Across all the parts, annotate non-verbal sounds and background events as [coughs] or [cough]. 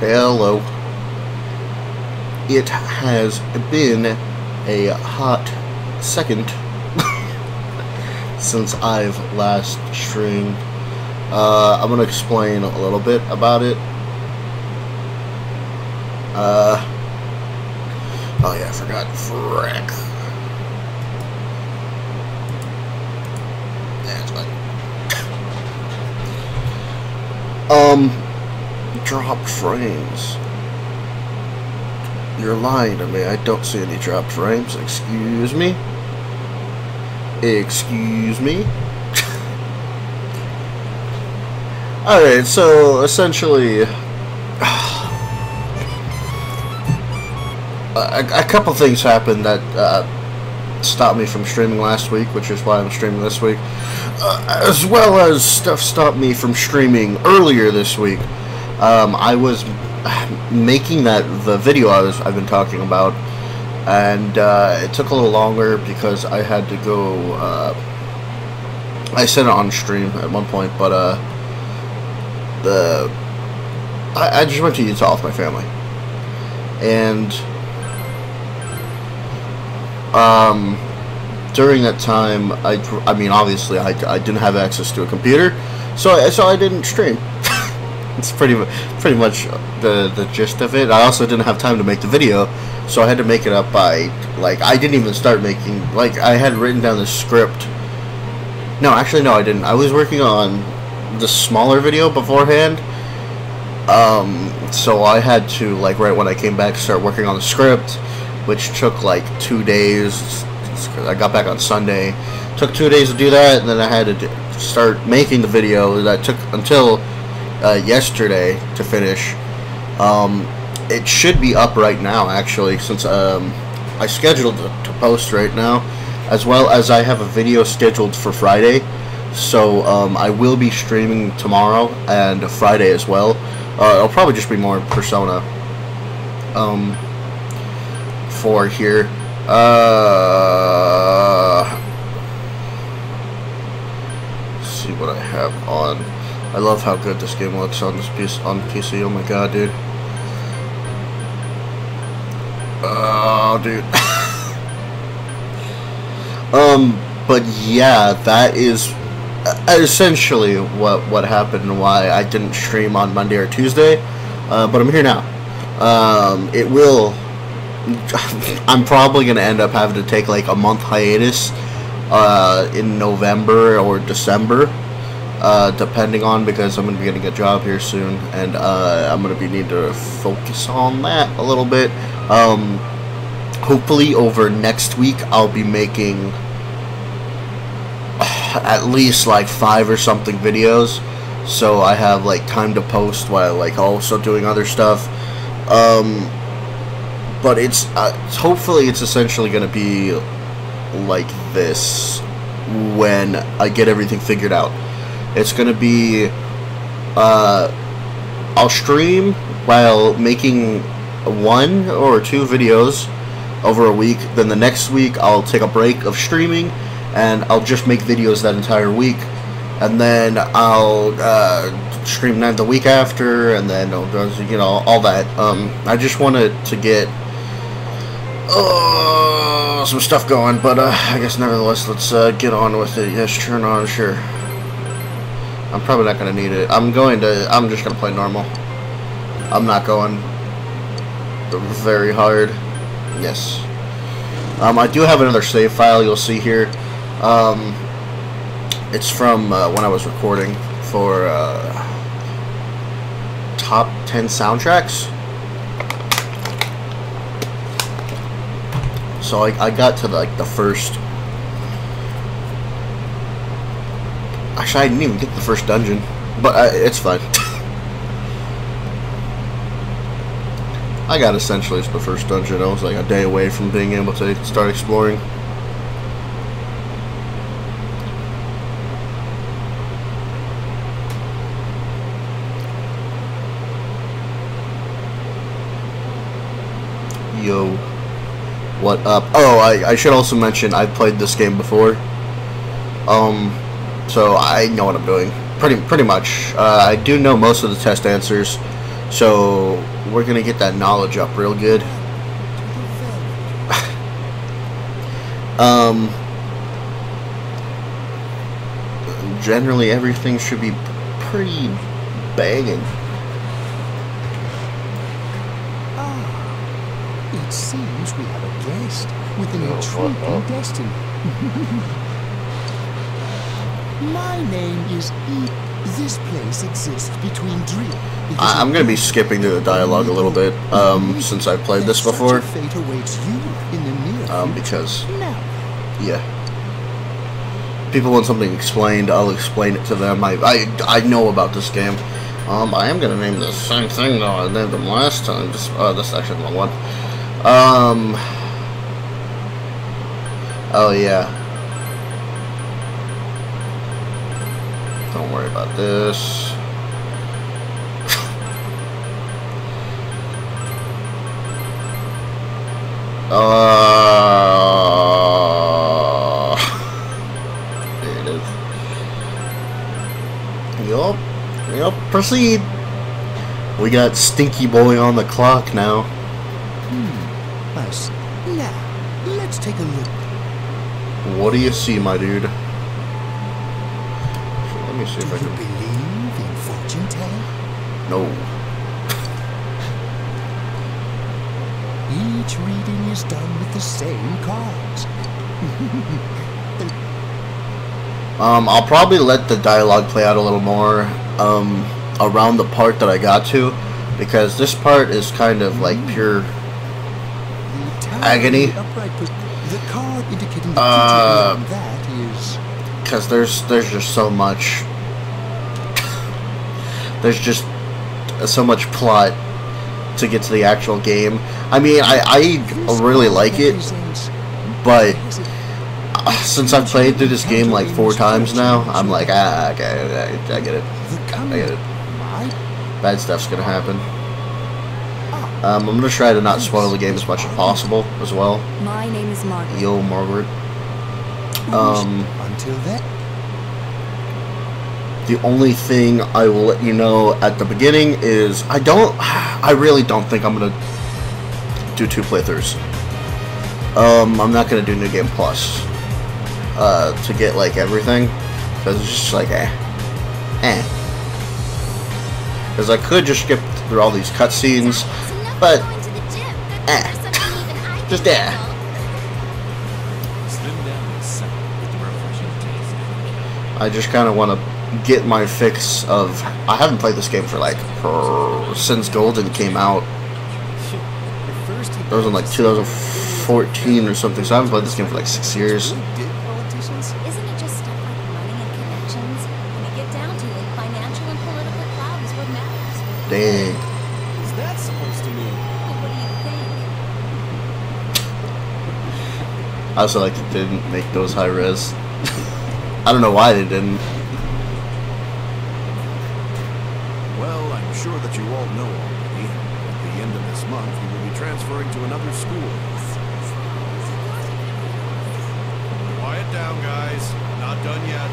Hello. It has been a hot second [laughs] since I've last streamed. Uh, I'm gonna explain a little bit about it. Uh, oh yeah, I forgot. Frick. Yeah, fine. [coughs] um, dropped frames. You're lying to me. I don't see any dropped frames. Excuse me? Excuse me? [laughs] Alright, so essentially... [sighs] A, a, couple things happened that uh, stopped me from streaming last week, which is why I'm streaming this week. Uh, as well as stuff stopped me from streaming earlier this week. Um, I was making that the video I was I've been talking about, and uh, it took a little longer because I had to go. Uh, I said it on stream at one point, but uh, the I, I just went to Utah with my family, and um, during that time, I I mean obviously I, I didn't have access to a computer, so so I didn't stream. It's pretty pretty much the the gist of it. I also didn't have time to make the video, so I had to make it up by like I didn't even start making like I had written down the script. No, actually no, I didn't. I was working on the smaller video beforehand. Um, so I had to like right when I came back start working on the script, which took like two days. I got back on Sunday. Took two days to do that, and then I had to start making the video. That took until uh, yesterday to finish. Um, it should be up right now, actually, since um, I scheduled to post right now, as well as I have a video scheduled for Friday. So um, I will be streaming tomorrow and Friday as well. Uh, it'll probably just be more Persona um, for here. Uh, see what I have on. I love how good this game looks on this piece on PC. Oh my god, dude. Oh, dude. [laughs] um, but yeah, that is essentially what what happened and why I didn't stream on Monday or Tuesday. Uh, but I'm here now. Um, it will. [laughs] I'm probably gonna end up having to take like a month hiatus uh, in November or December uh, depending on because I'm going to be getting a job here soon, and uh, I'm going to be need to focus on that a little bit. Um, hopefully, over next week, I'll be making [sighs] at least like five or something videos, so I have like time to post while like also doing other stuff. Um, but it's uh, hopefully it's essentially going to be like this when I get everything figured out. It's going to be, uh, I'll stream while making one or two videos over a week. Then the next week, I'll take a break of streaming and I'll just make videos that entire week. And then I'll uh, stream that the week after, and then you know all that. Um, I just wanted to get uh, some stuff going, but uh, I guess nevertheless, let's uh, get on with it. Yes, turn on, sure. I'm probably not going to need it. I'm going to, I'm just going to play normal. I'm not going very hard. Yes. Um, I do have another save file you'll see here. Um, it's from uh, when I was recording for uh, top 10 soundtracks. So I, I got to like the first Actually, I didn't even get the first dungeon, but it's fine. [laughs] I got essentially the first dungeon. I was like a day away from being able to start exploring. Yo, what up? Oh, I, I should also mention I've played this game before. Um, so I know what I'm doing. Pretty pretty much. Uh, I do know most of the test answers. So we're gonna get that knowledge up real good. [sighs] um, generally everything should be pretty banging. Ah, it seems we have a guest with an intriguing destiny. [laughs] My name is E. This place exists between Dream. I, I'm gonna be skipping through the dialogue a little bit, um, since I've played this before. Fate awaits you in the near Um, because, yeah. People want something explained, I'll explain it to them. I, I, I know about this game. Um, I am gonna name the same thing though I named them last time. Just, uh, this is actually the wrong one. Um, oh yeah. Don't worry about this. [laughs] Uh, there it is. Yup. Yup. Proceed. We got Stinky Boy on the clock now. Us. Now, let's take a look. What do you see, my dude? Let me Do if I can. believe in fortune telling? No. Each reading is done with the same cards. Um, I'll probably let the dialogue play out a little more um, around the part that I got to, because this part is kind of like pure. Agony? in the upright pos- The card indicating the Uh, future beyond that is because there's there's just so much there's just so much plot to get to the actual game. I mean i i really like it but uh, since i've played through this game like four times now i'm like ah okay i, I get it. I get it. Might bad stuff's gonna happen. Um, i'm gonna try to not spoil the game as much as possible as well. My name is Margaret. yo margaret. Um until then The only thing I will let you know at the beginning is I don't, I really don't think I'm gonna do two playthroughs. Um, I'm not gonna do New Game Plus uh, to get like everything because it's just like eh, eh. Because I could just skip through all these cutscenes, but eh, [laughs] just eh. Slim down and supple with the refreshing taste. I just kind of want to get my fix of. I haven't played this game for like for, since Golden came out. That was in like 2014 or something. So I haven't played this game for like six years. Isn't it just stuff like money and connections? When you get down to it, financial and political clout is. Dang. That supposed to mean? Well, what do you think? I also like they didn't make those high res. [laughs] I don't know why they didn't. Well, I'm sure that you all know already. At the end of this month, he will be transferring to another school. Quiet down, guys. Not done yet.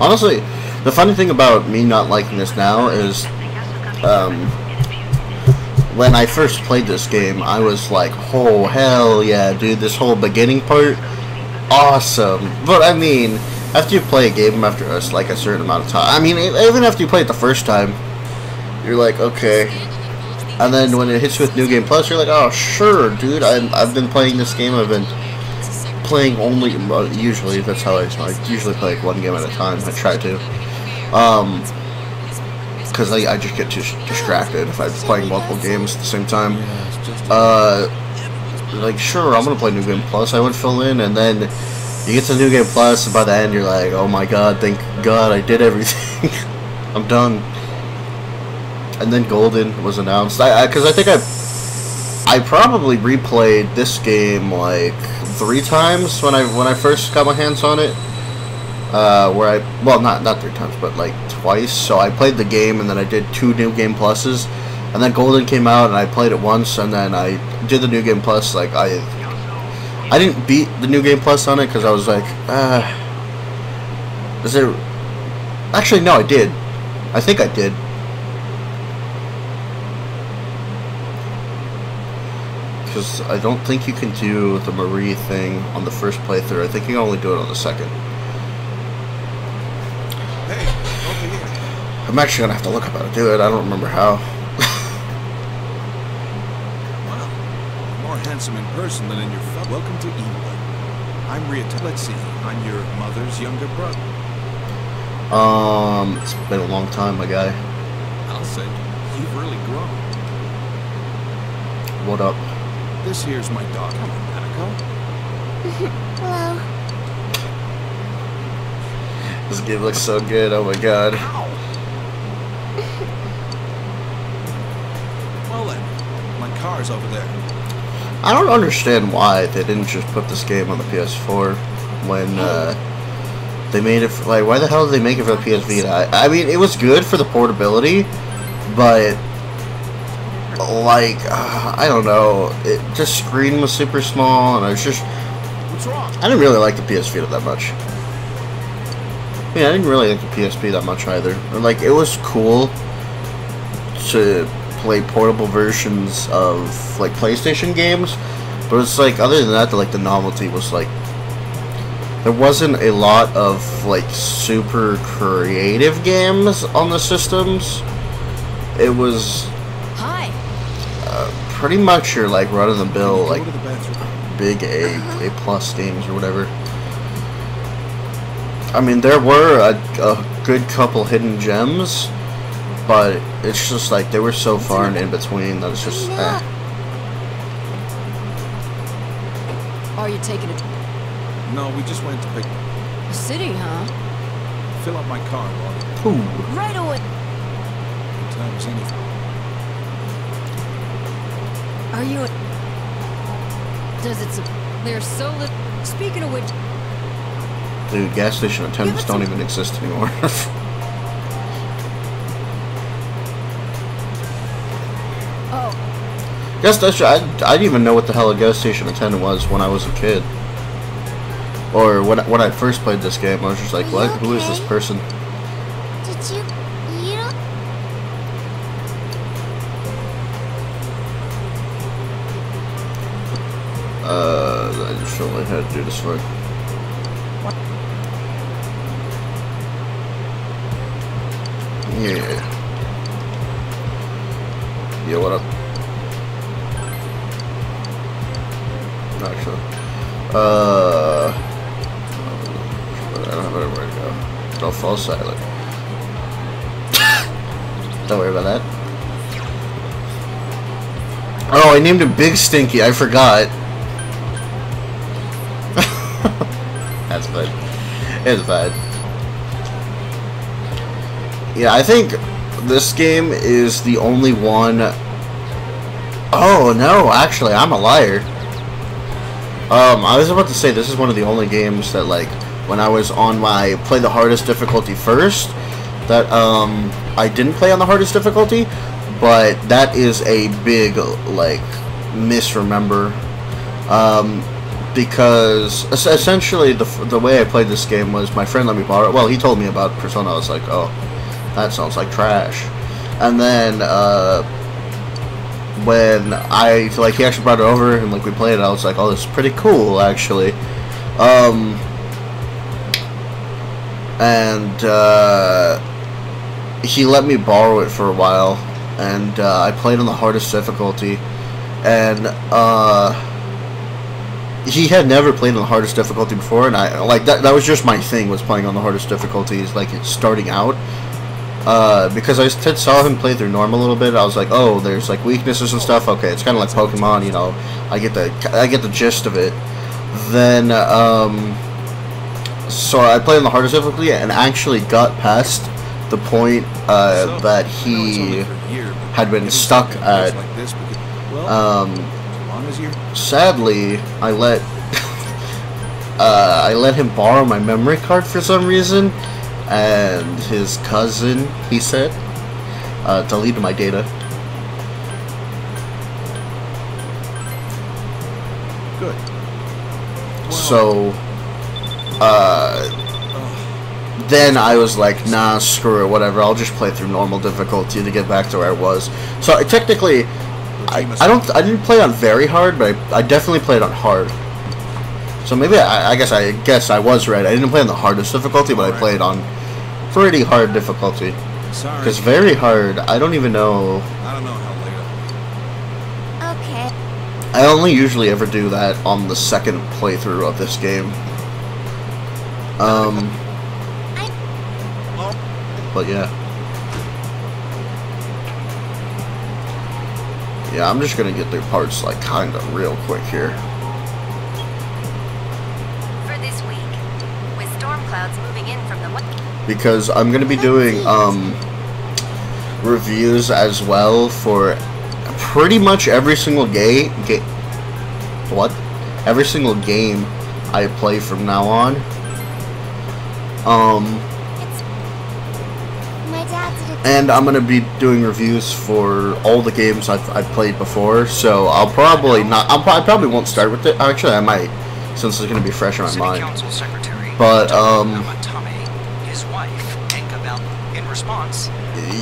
Honestly, the funny thing about me not liking this now is, um, when I first played this game, I was like, oh hell yeah, dude, this whole beginning part, awesome. But I mean, after you play a game after us like a certain amount of time, I mean, even after you play it the first time, you're like, okay. And then when it hits you with New Game Plus, you're like, oh sure, dude, I, I've been playing this game, I've been playing only usually that's how I, I usually play like one game at a time I try to um because I, I just get too distracted if I'm playing multiple games at the same time. Uh like sure I'm gonna play New Game Plus I would fill in and then you get to New Game Plus and by the end you're like oh my god thank god I did everything. [laughs] I'm done. And then Golden was announced. I because I, think I I probably replayed this game like three times when I when I first got my hands on it. Uh, where I well not not three times but like twice. So I played the game and then I did two new game pluses, and then Golden came out and I played it once and then I did the new game plus. Like I I didn't beat the new game plus on it because I was like, uh, is it? Actually, no, I did. I think I did. Because I don't think you can do the Marie thing on the first playthrough. I think you can only do it on the second. Hey, over here. I'm actually gonna have to look up how to do it. I don't remember how. Wow, more handsome in person than in your photo. Welcome to England. I'm Rita. Let's see. I'm your mother's younger brother. Um, it's been a long time, my guy. I'll say you've really grown. What up? This here's my dog. Come on, Nanako. [laughs] Hello. This game looks so good. Oh my god. Well then, my car's over there. I don't understand why they didn't just put this game on the PS4 when uh, they made it. For, like, why the hell did they make it for the PS Vita? I, I mean, it was good for the portability, but like, uh, I don't know. It just screen was super small, and I was just. What's wrong? I didn't really like the PS Vita that much. Yeah, I didn't really like the PSP that much either. Like, it was cool to play portable versions of like PlayStation games, but it's like other than that, like the novelty was like there wasn't a lot of like super creative games on the systems. It was Hi. Uh, pretty much your like run of the mill like to the bathroom. big A uh-huh. A plus games or whatever. I mean, there were a, a good couple hidden gems, but it's just like they were so far and in between that it's just eh. Are you taking it No, we just went to pick the city, huh? fill up my car while Ooh. Right away. the time was anything. Are you a... Does it... sup- There's so little... Speaking of which, Dude, gas station attendants don't even exist anymore. [laughs] oh, Gas station, I, I didn't even know what the hell a gas station attendant was when I was a kid. Or when, when I first played this game, I was just like, what? you Who is this person? Did you... Uh, I just don't know how to do this one. Yeah. Yeah, what up? Actually. Uh. I don't have anywhere to go. Don't fall silent. [coughs] don't worry about that. Oh, I named him Big Stinky. I forgot. [laughs] That's bad. It's bad. Yeah, I think this game is the only one. Oh no, actually, I'm a liar. Um, I was about to say this is one of the only games that, like, when I was on my play the hardest difficulty first, that um I didn't play on the hardest difficulty, but that is a big like misremember. Um, because essentially the, the way I played this game was my friend let me borrow. Well, he told me about Persona. I was like, oh, that sounds like trash. And then uh, when I like he actually brought it over and like we played I was like, oh, this is pretty cool actually. Um, and uh, he let me borrow it for a while, and uh, I played on the hardest difficulty, and uh, he had never played on the hardest difficulty before, and I like that. That was just my thing was playing on the hardest difficulties, like starting out. Uh, because I saw him play through normal a little bit, I was like, oh, there's like weaknesses and stuff. Okay, it's kind of like Pokemon, you know. I get the I get the gist of it. Then, um, so I played on the hardest difficulty and actually got past the point uh, that I know it's he only for a year, but had been stuck at. place Like this because, well, Um, as long as you're sadly, I let [laughs] uh, I let him borrow my memory card for some reason, and his cousin, he said, uh, deleted my data. Good. So, uh, then I was like, nah, screw it, whatever. I'll just play through normal difficulty to get back to where I was. So I, technically, I, I don't, I didn't play on very hard, but I, I definitely played on hard. So maybe I, I guess I guess I was right. I didn't play on the hardest difficulty, but I played on pretty hard difficulty. sorry. Because very hard, I don't even know. I don't know how late. Okay. I only usually ever do that on the second playthrough of this game. Um, but yeah. Yeah, I'm just gonna get through parts like kinda real quick here. Because I'm gonna be doing um, reviews as well for pretty much every single game. Ga- what? Every single game I play from now on. Um, It's my dad did it. and I'm gonna be doing reviews for all the games I've, I've played before. So I'll probably not. I'll, I probably won't start with it. Actually, I might, since it's gonna be fresh in my mind. But, um, Namatame, his wife, and Cabell, in response,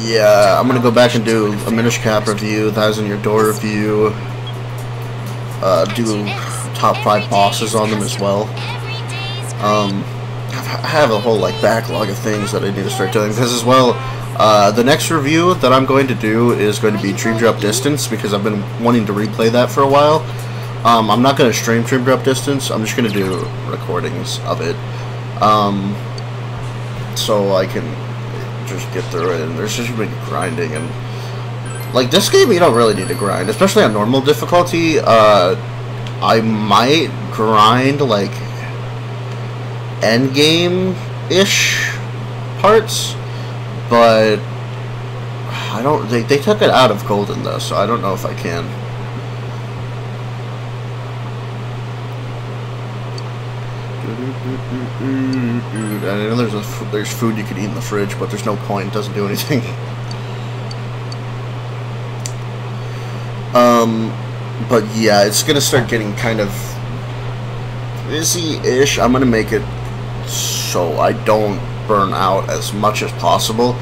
Yeah, I'm gonna go back and do a Minish Cap review, Thousand Year Door review, uh, do top five bosses on them as well. Um, I have a whole like backlog of things that I need to start doing because as well, uh, the next review that I'm going to do is going to be Dream Drop Distance because I've been wanting to replay that for a while. Um, I'm not going to stream Dream Drop Distance. I'm just going to do recordings of it, um, so I can just get through it. And there's just been grinding and like this game, you don't really need to grind, especially on normal difficulty. Uh, I might grind like end game ish parts, but I don't. They, they took it out of Golden though, so I don't know if I can. I know there's there's food you could eat in the fridge, but there's no point. It doesn't do anything. Um, but yeah, it's gonna start getting kind of busy-ish. I'm gonna make it so I don't burn out as much as possible.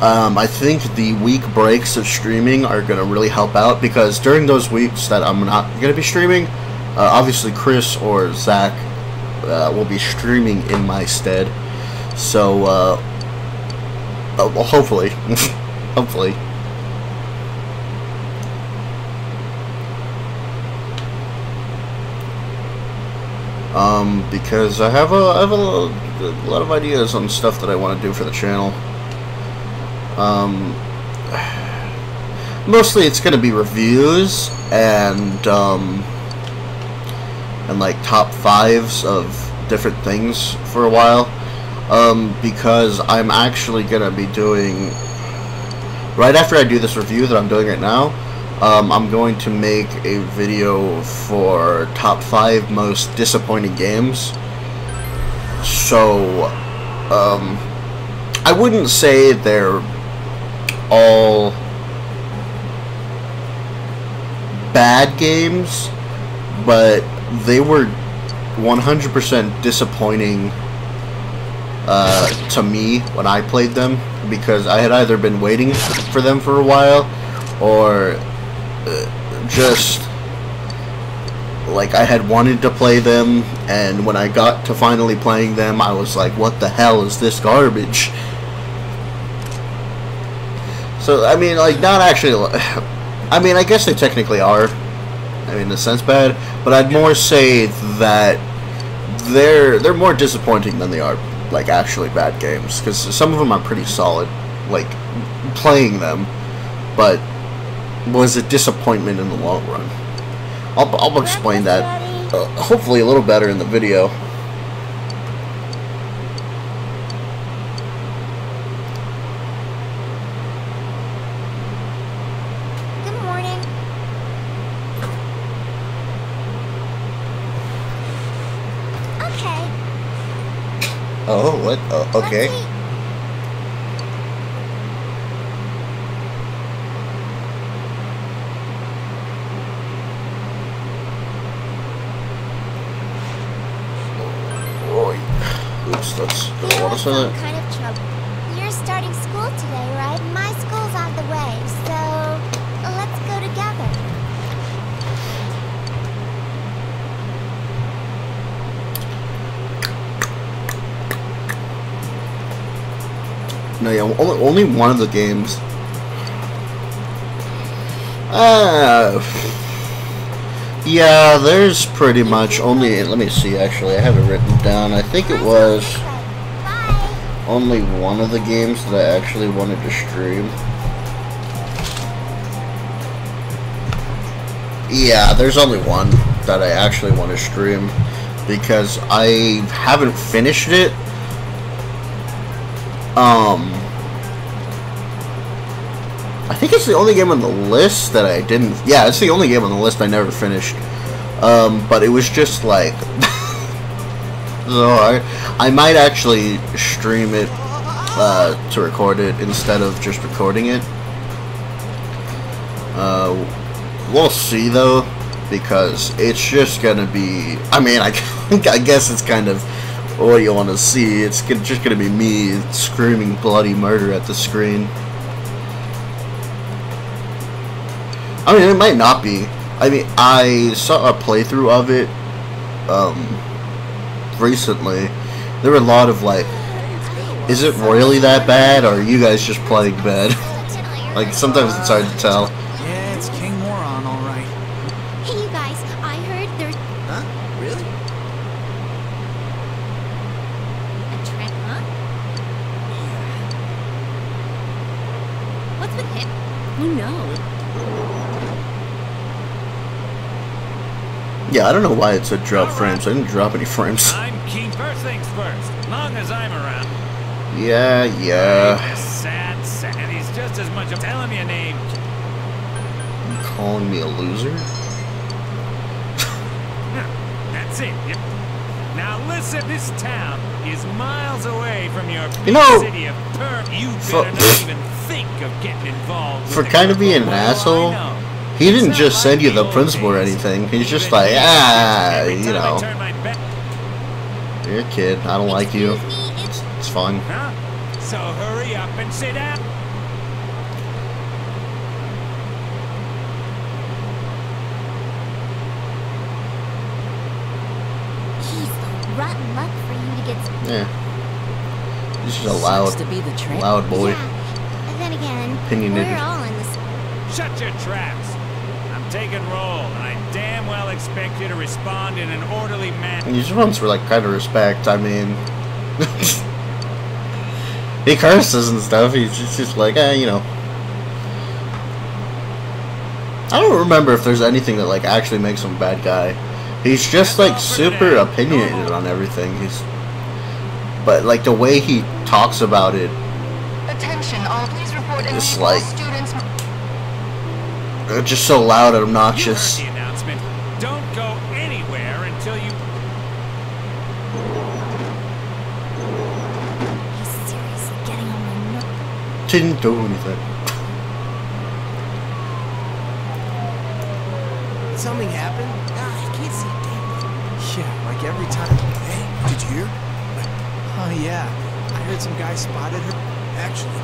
Um, I think the week breaks of streaming are gonna really help out because during those weeks that I'm not gonna be streaming, uh, obviously Chris or Zach uh, will be streaming in my stead. So, uh, uh, well, hopefully, [laughs] hopefully. um, because I have a I have a, a lot of ideas on stuff that I want to do for the channel. Um, [sighs] mostly it's going to be reviews and um, and like top fives of different things for a while. Um, because I'm actually to be doing right after I do this review that I'm doing right now. Um, I'm going to make a video for top five most disappointing games. So, um, I wouldn't say they're all bad games, but they were 100% disappointing uh, to me when I played them because I had either been waiting for them for a while or uh, just like I had wanted to play them and when I got to finally playing them I was like what the hell is this garbage? So I mean like not actually [sighs] I mean I guess they technically are I mean in a sense bad but I'd more say that they're they're more disappointing than they are like actually bad games because some of them are pretty solid like playing them but was a disappointment in the long run. I'll, I'll explain that uh, hopefully a little better in the video Good morning. Okay. what? Oh, okay. Oops, that's. Say that. of trouble. Yeah, only, only one of the games. Uh, yeah, there's pretty much only. Let me see. Actually, I have it written down. I think it was only one of the games that I actually wanted to stream. Yeah, there's only one that I actually want to stream because I haven't finished it. The only game on the list that I didn't. Yeah, it's the only game on the list I never finished. Um, but it was just like. [laughs] so I, I might actually stream it uh, to record it instead of just recording it. Uh, we'll see though, because it's just gonna be. I mean, I, [laughs] I guess it's kind of what you want to see. It's just gonna be me screaming bloody murder at the screen. I mean, it might not be. I mean, I saw a playthrough of it um, recently. There were a lot of like, is it really that bad, or are you guys just playing bad? [laughs] like sometimes it's hard to tell. Yeah, it's King Moron, all right. Hey, you guys, I heard there's Huh? Really? a trend, huh? What's with him? Who knows? Yeah, I don't know why it said drop frames. I didn't drop any frames. [laughs] I'm keen. First things first. Long as I'm around. Yeah, yeah. Sad, sad. He's just as much. telling me a name. You calling me a loser? That's it. Yep. Now listen, this town is miles away from your You know, city of Perm. You better not even think of getting involved. For kind of being an oh, I asshole? He didn't just send you the the principal or anything. He's just like, years, ah, you know, turn my back- you're a kid. I don't like you. It's, it's it's fine. Huh? So hurry up and sit down. he's the rotten luck for you to get. Yeah. He's just a loud, to be the loud boy. Yeah. And then again, Opinionated. we're all in this. Shut your traps. I'm taking roll, and I damn well expect you to respond in an orderly manner. And he just wants for like kind of respect. I mean, [laughs] he curses and stuff. He's just, just like, eh, you know. I don't remember if there's anything that like actually makes him a bad guy. He's just like super opinionated on everything. He's, but like the way he talks about it, Attention, all please report It's like- students. uh, just so loud and You heard obnoxious. the announcement. Don't go anywhere until you. He's seriously getting on my nerves. Didn't do anything. Something happened? Ah, I can't see a damn Yeah, like every time. Hey, did you hear? Oh, yeah. I heard some guy spotted her. Actually.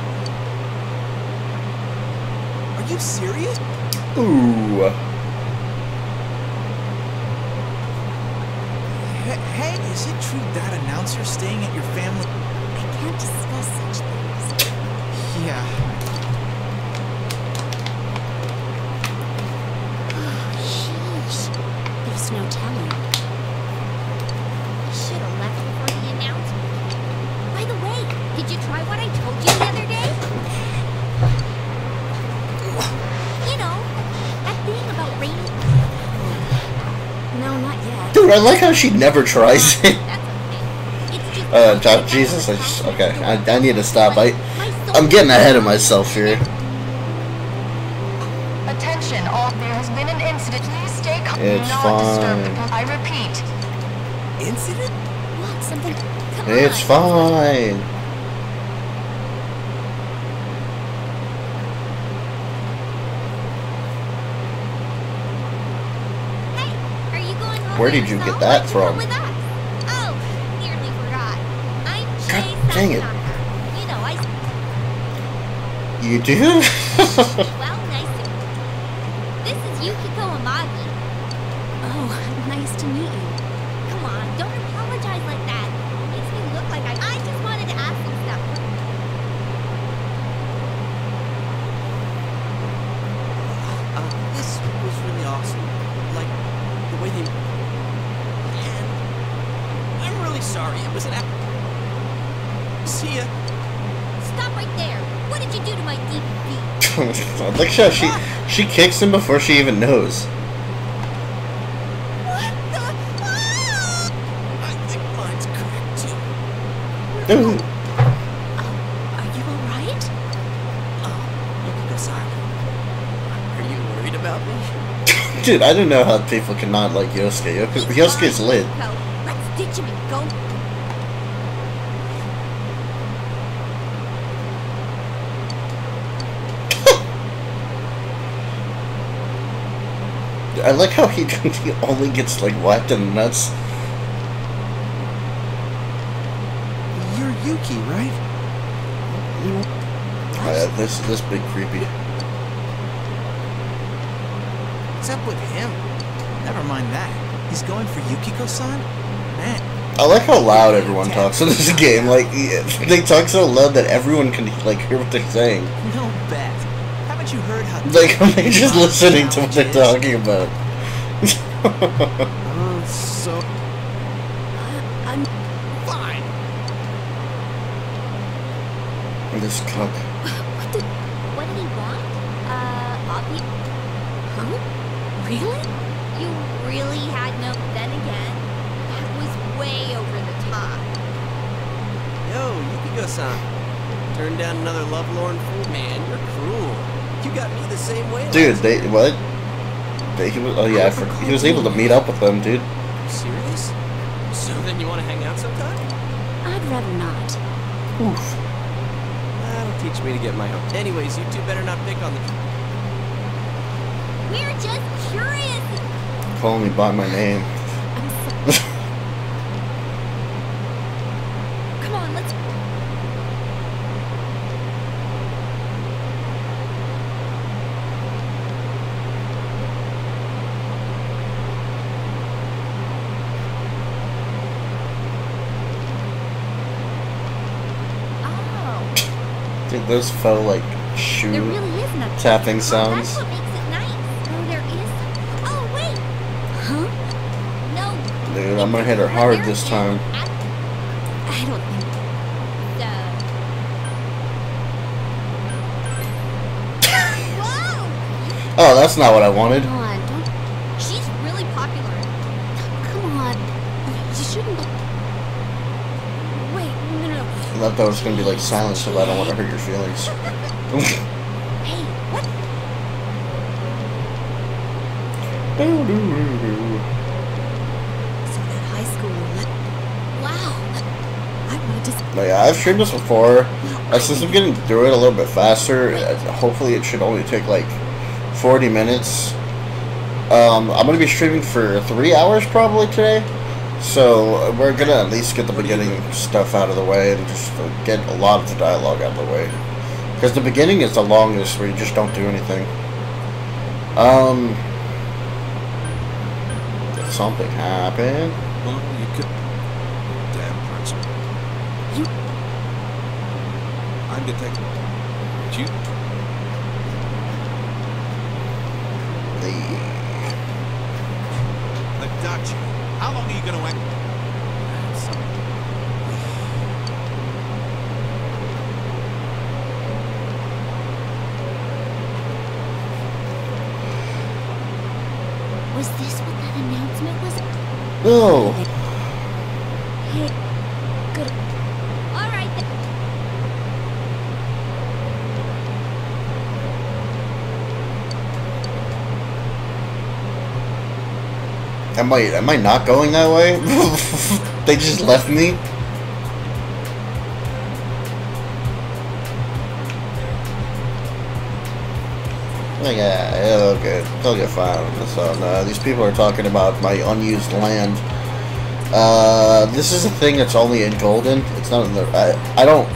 Are you serious? Ooh. Hey, hey, is it true that announcer staying at your family? I can't discuss such things. Yeah. I like how she never tries [laughs] it. That's okay. It's just Uh, that Jesus, I just, okay, I. I need to stop. I, I'm getting ahead of myself here. Attention, all. There has been an incident. Please stay calm. It's Do not disturb the fine. I repeat. Incident? What? Something It's fine. Hey, are you going home Where did you get that Why'd you come from? with? Oh, nearly forgot. I'm God dang it. You You do? [laughs] well, nice to This is Yukiko Amagi. Oh, [laughs] nice to meet you. Come on, don't apologize like that. Makes me look like I I just wanted to ask some stuff. Uh, this was really awesome. Like, the way they... And... I'm really sorry. It was an... ac- See ya. Stop right there. What did you do to my DVD? [laughs] Look how she she kicks him before she even knows. What the? I think mine's correct, too. Ooh. Are you alright? Oh, Yukiko-san. Are you worried about me? [laughs] Dude, I don't know how people cannot like Yosuke. Yo- Yosuke's lit. Go. Let's ditch him and go. I like how he, [laughs] he only gets like whacked in the nuts. You're Yuki, right? Oh, yeah, this this big creepy. What's up with him? Never mind that. He's going for Yukiko-san? Man, I like how loud everyone talks in this [laughs] game. Like [laughs] they talk so loud that everyone can like hear what they're saying. no bet. Haven't you heard how... Like they're just tough listening to what they're talking about. is? Uh, so... I'm. Fine. this cock. What the. What did he want? Uh, obvi- Huh? Really? You really had no. Then again, that was way over the top. Yo, Yukiko-san. Turn down another lovelorn fool? Man, you're cruel. You got me the same way. Dude, they what? They, he was, oh yeah, I for, he was able to meet up with them, dude. Serious? So then you want to hang out sometime? I'd rather not. Oof. That'll teach me to get my own. Anyways, you two better not pick on the... We're just curious. Call me by my name. I'm so. Come on, let's. Oh, Dude, those felt like there shoe really is tapping sounds. that's what makes it nice. Oh. Oh, wait. Huh? No. Dude, I'm gonna hit her hard this time. I don't think. Oh, that's not what I wanted. Oh, Come on, don't. She's really popular. Come on. You shouldn't. Wait, no, no, no. I thought that was gonna be like silent, so I don't want to hurt your feelings. Hey, what? So that high school. Wow. I wanted to. But yeah, I've streamed this before. Uh, since I'm getting through it a little bit faster, uh, hopefully it should only take like 40 minutes. Um, I'm gonna be streaming for three hours probably today. So we're gonna at least get the beginning stuff out of the way and just uh, get a lot of the dialogue out of the way. Because the beginning is the longest where you just don't do anything. Um, did something happen? Well, you could. Damn principal. You- I'm detective. You. The Adachi, how long are you gonna act? Was this what that announcement was? no. Hey, good. All right. Then. Am I am I not going that way? [laughs] they just left me. Yeah, yeah, they'll get, they'll get fine. So, no, these people are talking about my unused land. Uh, this is a thing that's only in Golden. It's not in the. I, I don't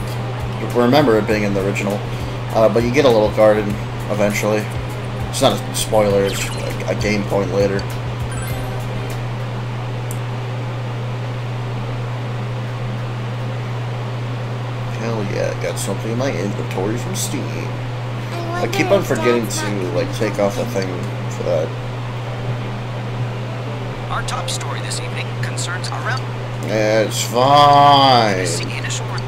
remember it being in the original. Uh, but you get a little garden eventually. It's not a spoiler, it's a, a game point later. Hell yeah, got something in my inventory from Steam. I keep on forgetting to like take off the thing for that. Our top story this evening concerns around It's fine. see initial re-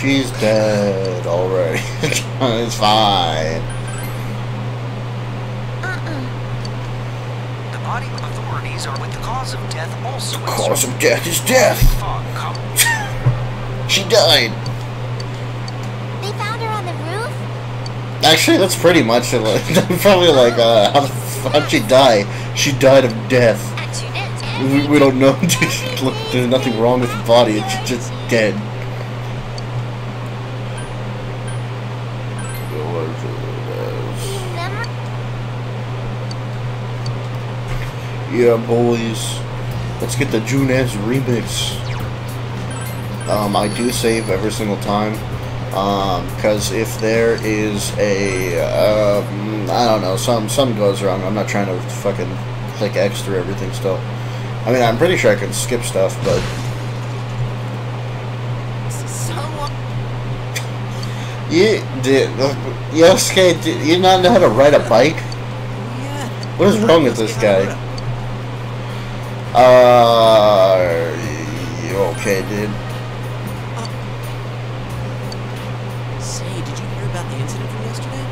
She's dead already. [laughs] it's fine. the body authorities are with the cause of death also The cause of death is death. [laughs] She died. They found her on the roof? Actually, that's pretty much it. [laughs] Probably like, uh, how how'd she die? She died of death. We, we don't know. [laughs] Look, there's nothing wrong with the body. It's just dead. Yeah, boys. Let's get the Junes remix. Um, I do save every single time. Um, because if there is a, um, I don't know, some, some goes wrong. I'm not trying to fucking click X through everything still. I mean, I'm pretty sure I can skip stuff, but you did, Yosuke, did you not know how to ride a bike? What is wrong with this guy? [laughs] Uh, you okay, dude? Say, did you hear about the incident from yesterday?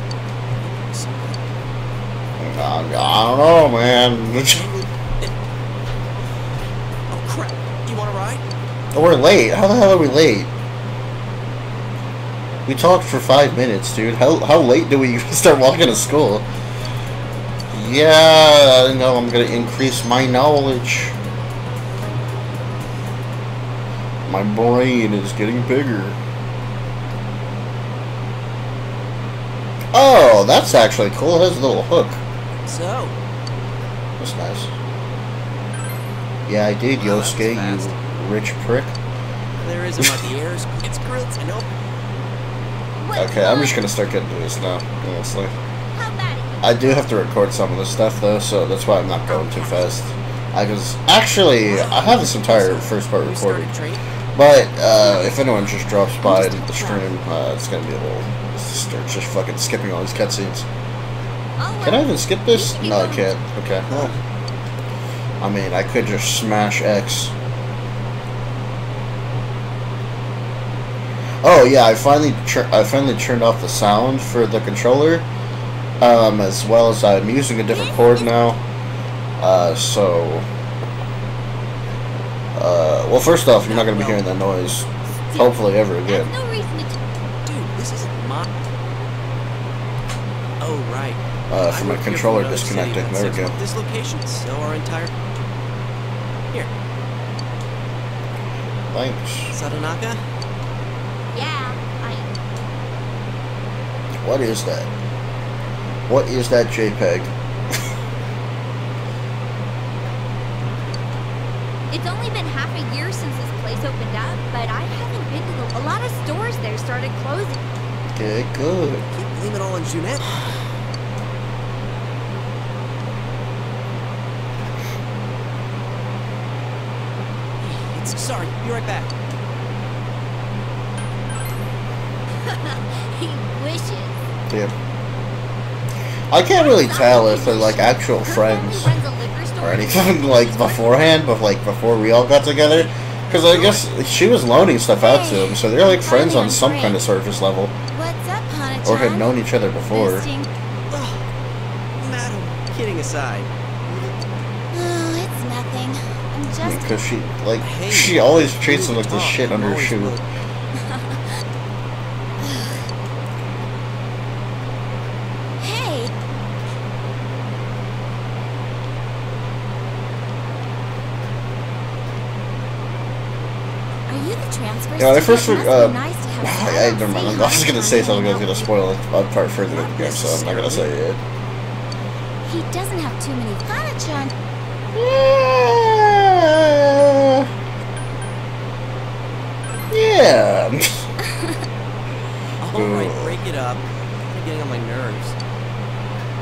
I, I don't know, man. [laughs] Oh crap! You want to ride? Oh, we're late. How the hell are we late? We talked for five minutes, dude. How how late do we [laughs] start walking to school? Yeah, I know I'm gonna increase my knowledge. My brain is getting bigger. Oh, that's actually cool. It has a little hook. So, That's nice. Yeah, I did, that Yosuke, you rich prick. there is about the airs. It's grills. I know. Okay, I'm just gonna start getting to this now, honestly. I do have to record some of this stuff though, so that's why I'm not going too fast. I was actually I have this entire first part recorded, but uh, if anyone just drops by the stream, uh, it's gonna be a little start just fucking skipping all these cutscenes. Can I even skip this? No, I can't. Okay. Well, I mean, I could just smash X. Oh yeah, I finally I finally turned off the sound for the controller, um, as well as I'm using a different cord now. Uh, so, uh, well, first off, you're not gonna be hearing that noise, hopefully ever again. No reason to Dude, this isn't my. Oh right. Uh, I for my controller disconnecting. There we go. months. This location, so our entire. Here, Thanks. Sadanaka. Yeah, I. What is that? What is that JPEG? [laughs] It's only been half a year since this place opened up, but I haven't been to the. A lot of stores there started closing. Okay, good. Can't blame it all on Jeanette. It's sorry. Be right back. [laughs] he wishes. Yeah. I can't really tell if they're like actual friends family runs a liquor store or anything [laughs] like beforehand, but like before we all got together. Because I guess she was loaning stuff out to him, so they're like friends on some kind of surface level, What's up, Hana or had known each other before. Oh, madam. Kidding aside, Oh, it's nothing. I'm just. Because she like Hey, she always treats him like the shit under her shoe. [laughs] Hey, are you the transfer Yeah, when I first uh, nice to have [sighs] I, never mind. [laughs] I was gonna say something. I was gonna spoil a part further in the game, so I'm not gonna say it. He doesn't have too many furniture. and- Yeah. [laughs] All right, break it up. You're getting on my nerves.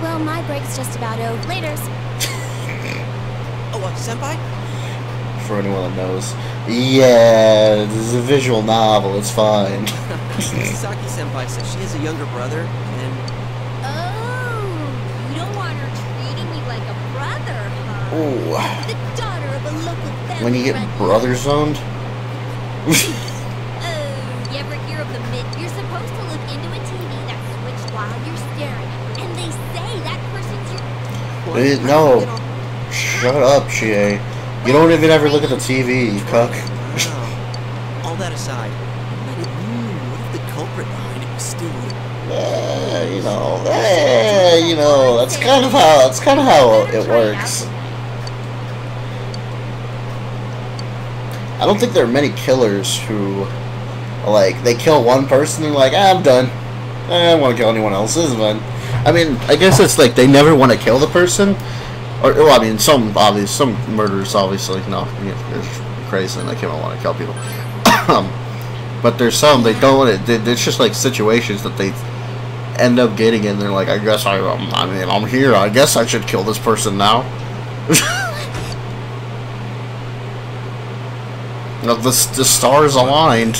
Well, my break's just about over. Later's. [laughs] Oh, uh, senpai? For anyone that knows. Yeah, this is a visual novel, it's fine. [laughs] Saki senpai says she has a younger brother, and Oh, you don't want her treating you like a brother, huh? Ooh. The daughter of a local family. When you get brother zoned. Your. No. Shut up, Chie. You don't even ever look at the TV, you cuck. wow. All that aside, hmm, what if the culprit behind it was still Eh, you know, eh, you know, that's kind of how that's kind of how it works. I don't think there are many killers who, like, they kill one person and like, ah, I'm done. I don't want to kill anyone else. This is fun. I mean, I guess it's like they never want to kill the person, or well, I mean, some obvious, some murderers obviously no, you know, they're crazy and they can't want to kill people. [coughs] Um, but there's some they don't. want It, it's just like situations that they end up getting in. They're like, I guess I, um, I mean, I'm here. I guess I should kill this person now. [laughs] No, the, the stars aligned.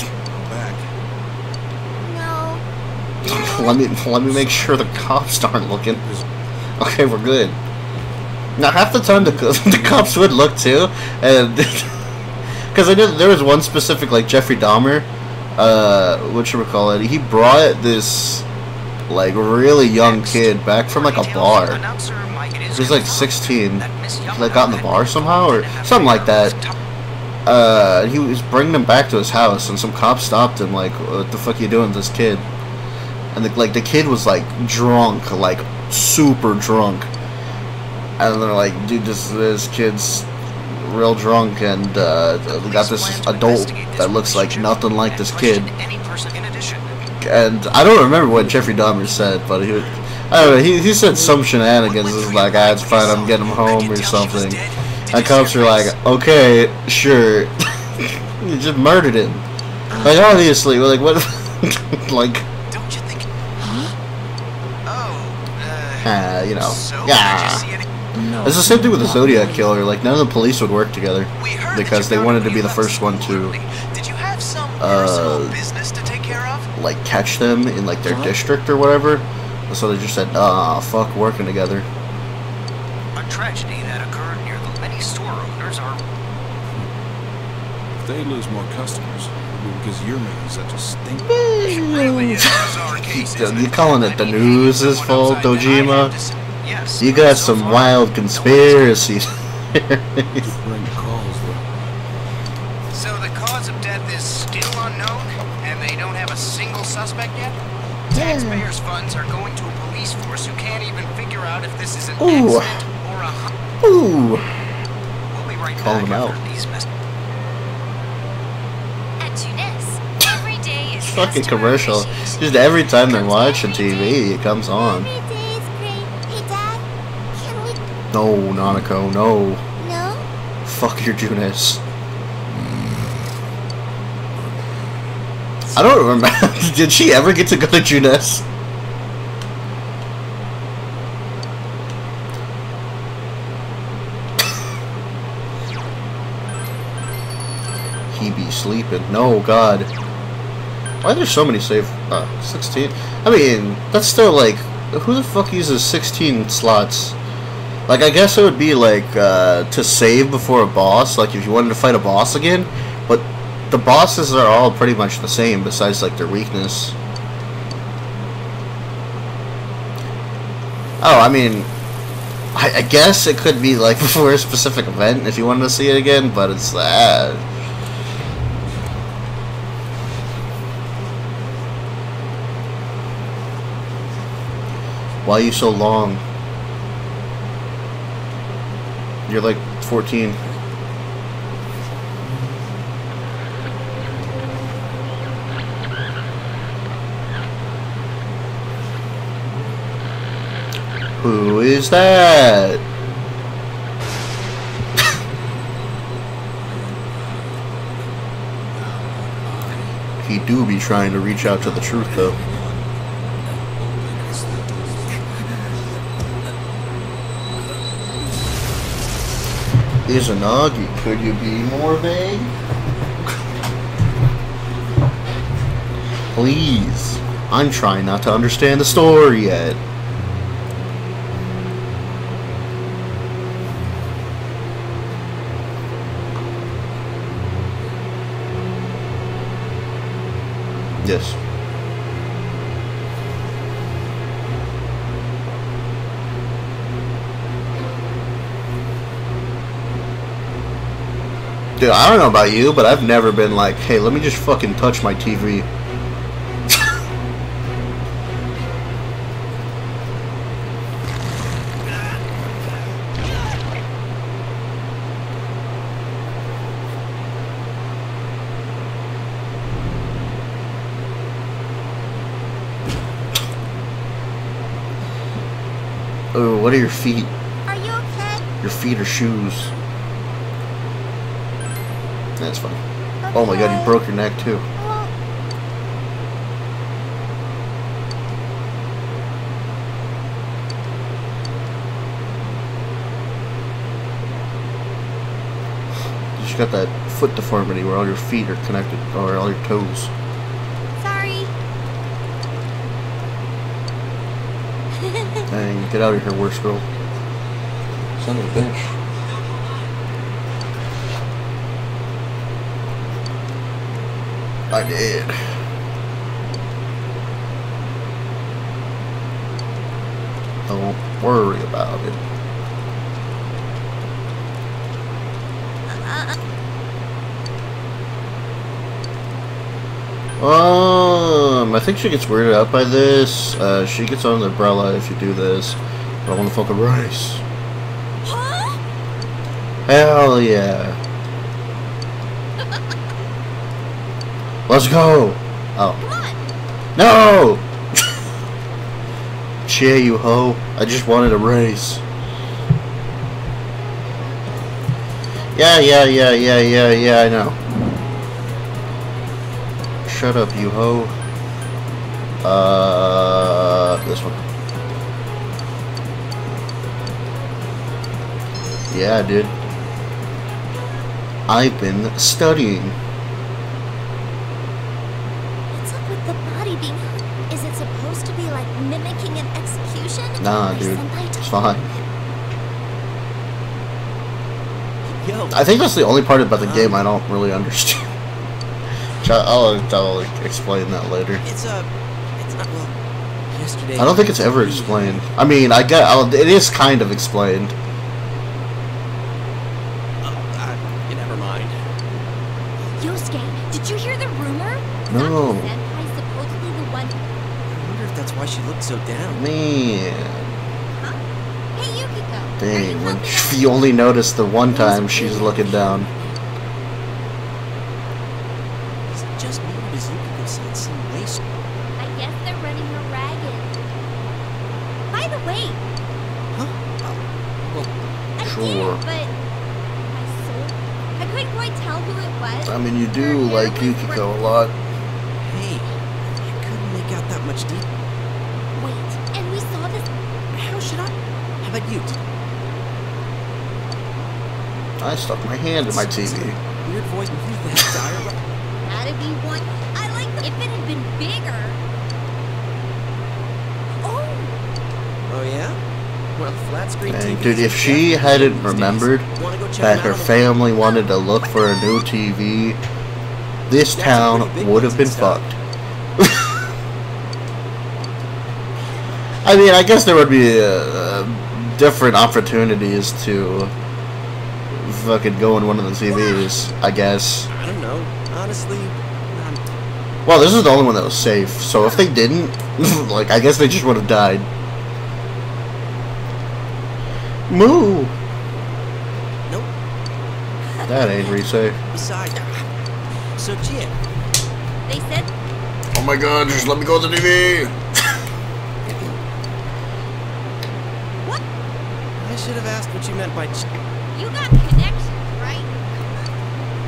Back. No. Let me [laughs] let me make sure the cops aren't looking. Okay, we're good. Now half the time the, [laughs] the cops would look too, and [laughs] because I knew there was one specific like Jeffrey Dahmer, uh, what you would call it. He brought this like really young kid back from like a bar. He was like 16. Like got in the bar somehow or something like that. Uh, he was bringing him back to his house, and some cop stopped him. Like, "What the fuck are you doing, with this kid?" And the, like the kid was like drunk, like super drunk. And they're like, "Dude, this this kid's real drunk, and uh, we got this adult that looks like nothing like this kid." And I don't remember what Jeffrey Dahmer said, but he, was, I don't know, he, he said some shenanigans. Like, ah, it's fine, I'm getting him home or something. And cops are like, okay, sure. [laughs] you just murdered him. Like, obviously, we're like, what? [laughs] like, Don't you think? Oh, uh, you know, so yeah. see any? It's the same thing with the Zodiac Killer. Like, none of the police would work together We heard that because they wanted to be the first one to, Did you have some Uh, business to take care of? like, catch them in, like, their district or whatever. So they just said, ah, fuck working together. A tragedy that occurred near the many store owners are If they lose more customers, it'll be because you're making such a stink. really a bizarre case. You isn't [laughs] calling it the news is full, Dojima? Yes. You got so some wild conspiracies. Just bring calls, though. So the cause of death is still unknown, and they don't have a single suspect yet? Taxpayers' funds are going to a police force who can't even figure out if this is an Ooh. accident or a... hu- Ooh. We'll be right Call back them after out. these messages. At Junes, every day is Fucking commercial. Just every time they're watching TV, it comes on. No, Nanako, no. No. Fuck your Junes. I don't remember. [laughs] Did she ever get to go to Junes? He be sleeping. No, God. Why are there so many save? Uh, 16? I mean, that's still like, who the fuck uses 16 slots? Like, I guess it would be like uh, to save before a boss, like if you wanted to fight a boss again. But the bosses are all pretty much the same, besides like their weakness. Oh, I mean, I, I guess it could be like [laughs] before a specific event if you wanted to see it again, but it's that. Why are you so long? You're like 14. Who is that? [laughs] he do be trying to reach out to the truth though. Izanagi, could you be more vague? Please. I'm trying not to understand the story yet. Yes. Dude, I don't know about you, but I've never been like, hey, let me just fucking touch my TV. Oh, what are your feet? Are you okay? Your feet are shoes. That's fine. Oh my god, you broke your neck too. You just got that foot deformity where all your feet are connected, or all your toes. sorry. Dang, get out of here, worst girl. Son of a bitch. I did. Don't worry about it. Um, I think she gets weirded out by this. Uh, she gets on the umbrella if you do this. But I want to fucking rice. Huh? Hell yeah. Let's go. Oh. No! [laughs] Chie you hoe. I just wanted a race. Yeah, yeah, yeah, yeah, yeah, yeah, I know. Shut up, you hoe. Uh, this one. Yeah, dude. I've been studying. What's up with the body being hung? Is it supposed to be like mimicking an execution? Nah, dude. It's fine. I think that's the only part about the game I don't really understand. [laughs] I'll, I'll explain that later. it's a, it's not well. Yesterday. I don't think it's ever explained. I mean, I get I'll, it is kind of explained. Oh, uh, yeah, never mind. Yosuke, did you hear the rumor? No. Saki Senpai's supposedly the one. I wonder if that's why she looked so down. Man, Hey, Yukiko. are you dang! You only noticed the one time she's looking down. Is it just me or does Yukiko sense some waste? I guess they're running her ragged. By the way, Huh? Oh, well, I Sure. did, but my soul. I couldn't quite tell who it was. I mean, you Her do hair like was Yukiko a lot. hey, I couldn't make out that much deep. Wait, and we saw this. How should I? How about you? I stuck my hand in my TV. Weird voice and who's that dialogue? That'd be one. I like the, if it had been bigger. Oh, Oh yeah? Well, flat screen Dang, dude, if she hadn't remembered Wanna go check that her out on the- family wanted to look for a new TV, this That's town would have been fucked. [laughs] I mean, I guess there would be uh, different opportunities to fucking go in one of the TVs, I guess. I don't know. Honestly, I'm, Well, this is the only one that was safe, so if they didn't, [laughs] like, I guess they just would have died. Moo! nope. That ain't Rise. Besides, so Jim, they said Oh my god, just let me go to the TV! What? I should have asked what you meant by. Ch- You got connections, right?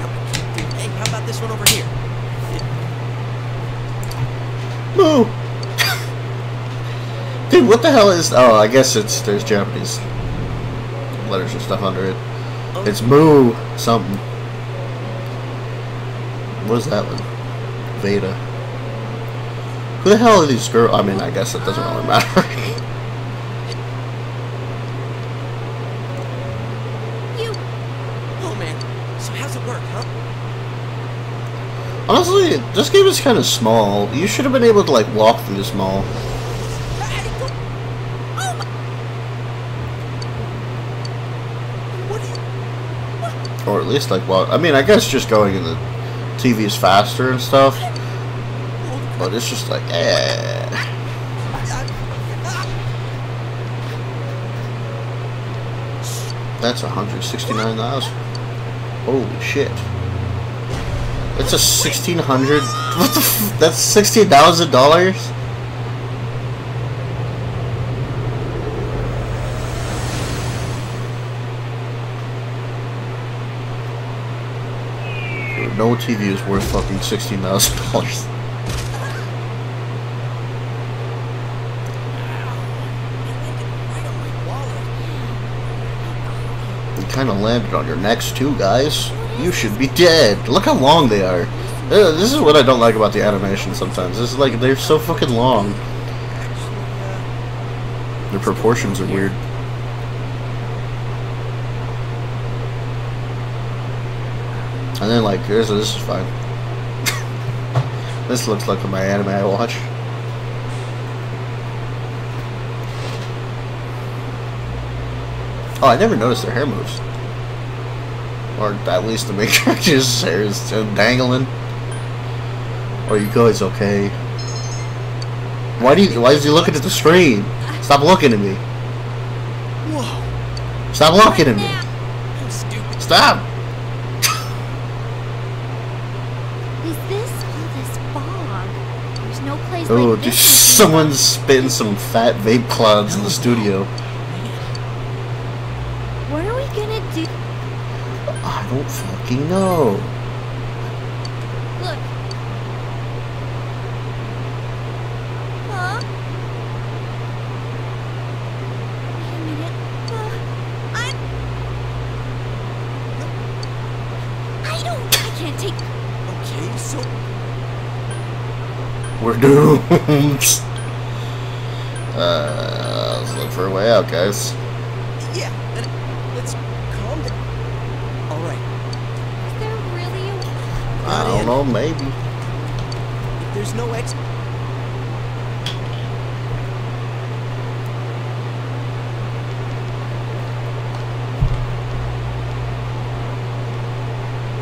no, I can't do- hey, how about this one over here? Moo! [laughs] Dude, what the hell is... Oh, I guess it's... There's Japanese letters and stuff under it. Oh. It's Moo something. What is that one? Veda. Who the hell are these girls? I mean, I guess it doesn't really matter. [laughs] You. Oh man. So how's it work, huh? Honestly, this game is kind of small. You should have been able to, like, walk through this mall. Or at least, like, walk... I mean, I guess just going in the TV is faster and stuff. But it's just like, eh. That's 169,000. Holy shit. It's a 1600 What the f That's $16,000? No TV is worth fucking $16,000. Right on my wallet. You kind of landed on your necks too, guys. You should be dead. Look how long they are. Uh, This is what I don't like about the animation sometimes. This is like, they're so fucking long. Their proportions are weird. And then like, here's this is fine. [laughs] this looks like my anime I watch. Oh, I never noticed their hair moves. Or at least the main character's hair is still dangling. Are you guys okay? Why do you, why is he looking at the screen? Stop looking at me. whoa. Stop looking at me. Stop! [laughs] Is this all this fog? There's no place Oh, like dude, this. in someone's spitting some fat vape clouds in the studio. What are we gonna do? I don't fucking know. Look. Huh? Wait a minute. Uh, I'm. I don't. I can't take. Okay, so We're doomed. [laughs] Uh, let's look for a way out, guys. yeah, and let's calm down. All right. Is there really a. I don't know, maybe. If there's no exit.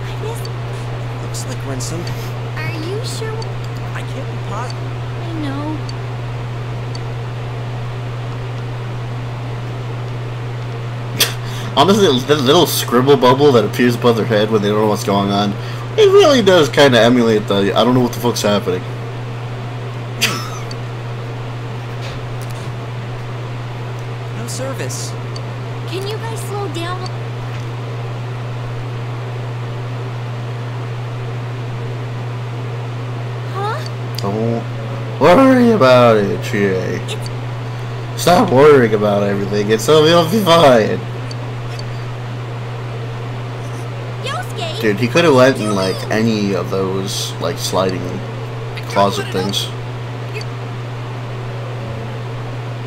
I just. Looks like we're in some. Are you sure? I can't be pot. I know. Honestly, the little scribble bubble that appears above their head when they don't know what's going on, it really does kind of emulate the I don't know what the fuck's happening. [laughs] No service. Can you guys slow down? Huh? Don't worry about it, Jay. Stop worrying about everything. It's it'll be fine. Yosuke. Dude, he could have went in like any of those like sliding closet things.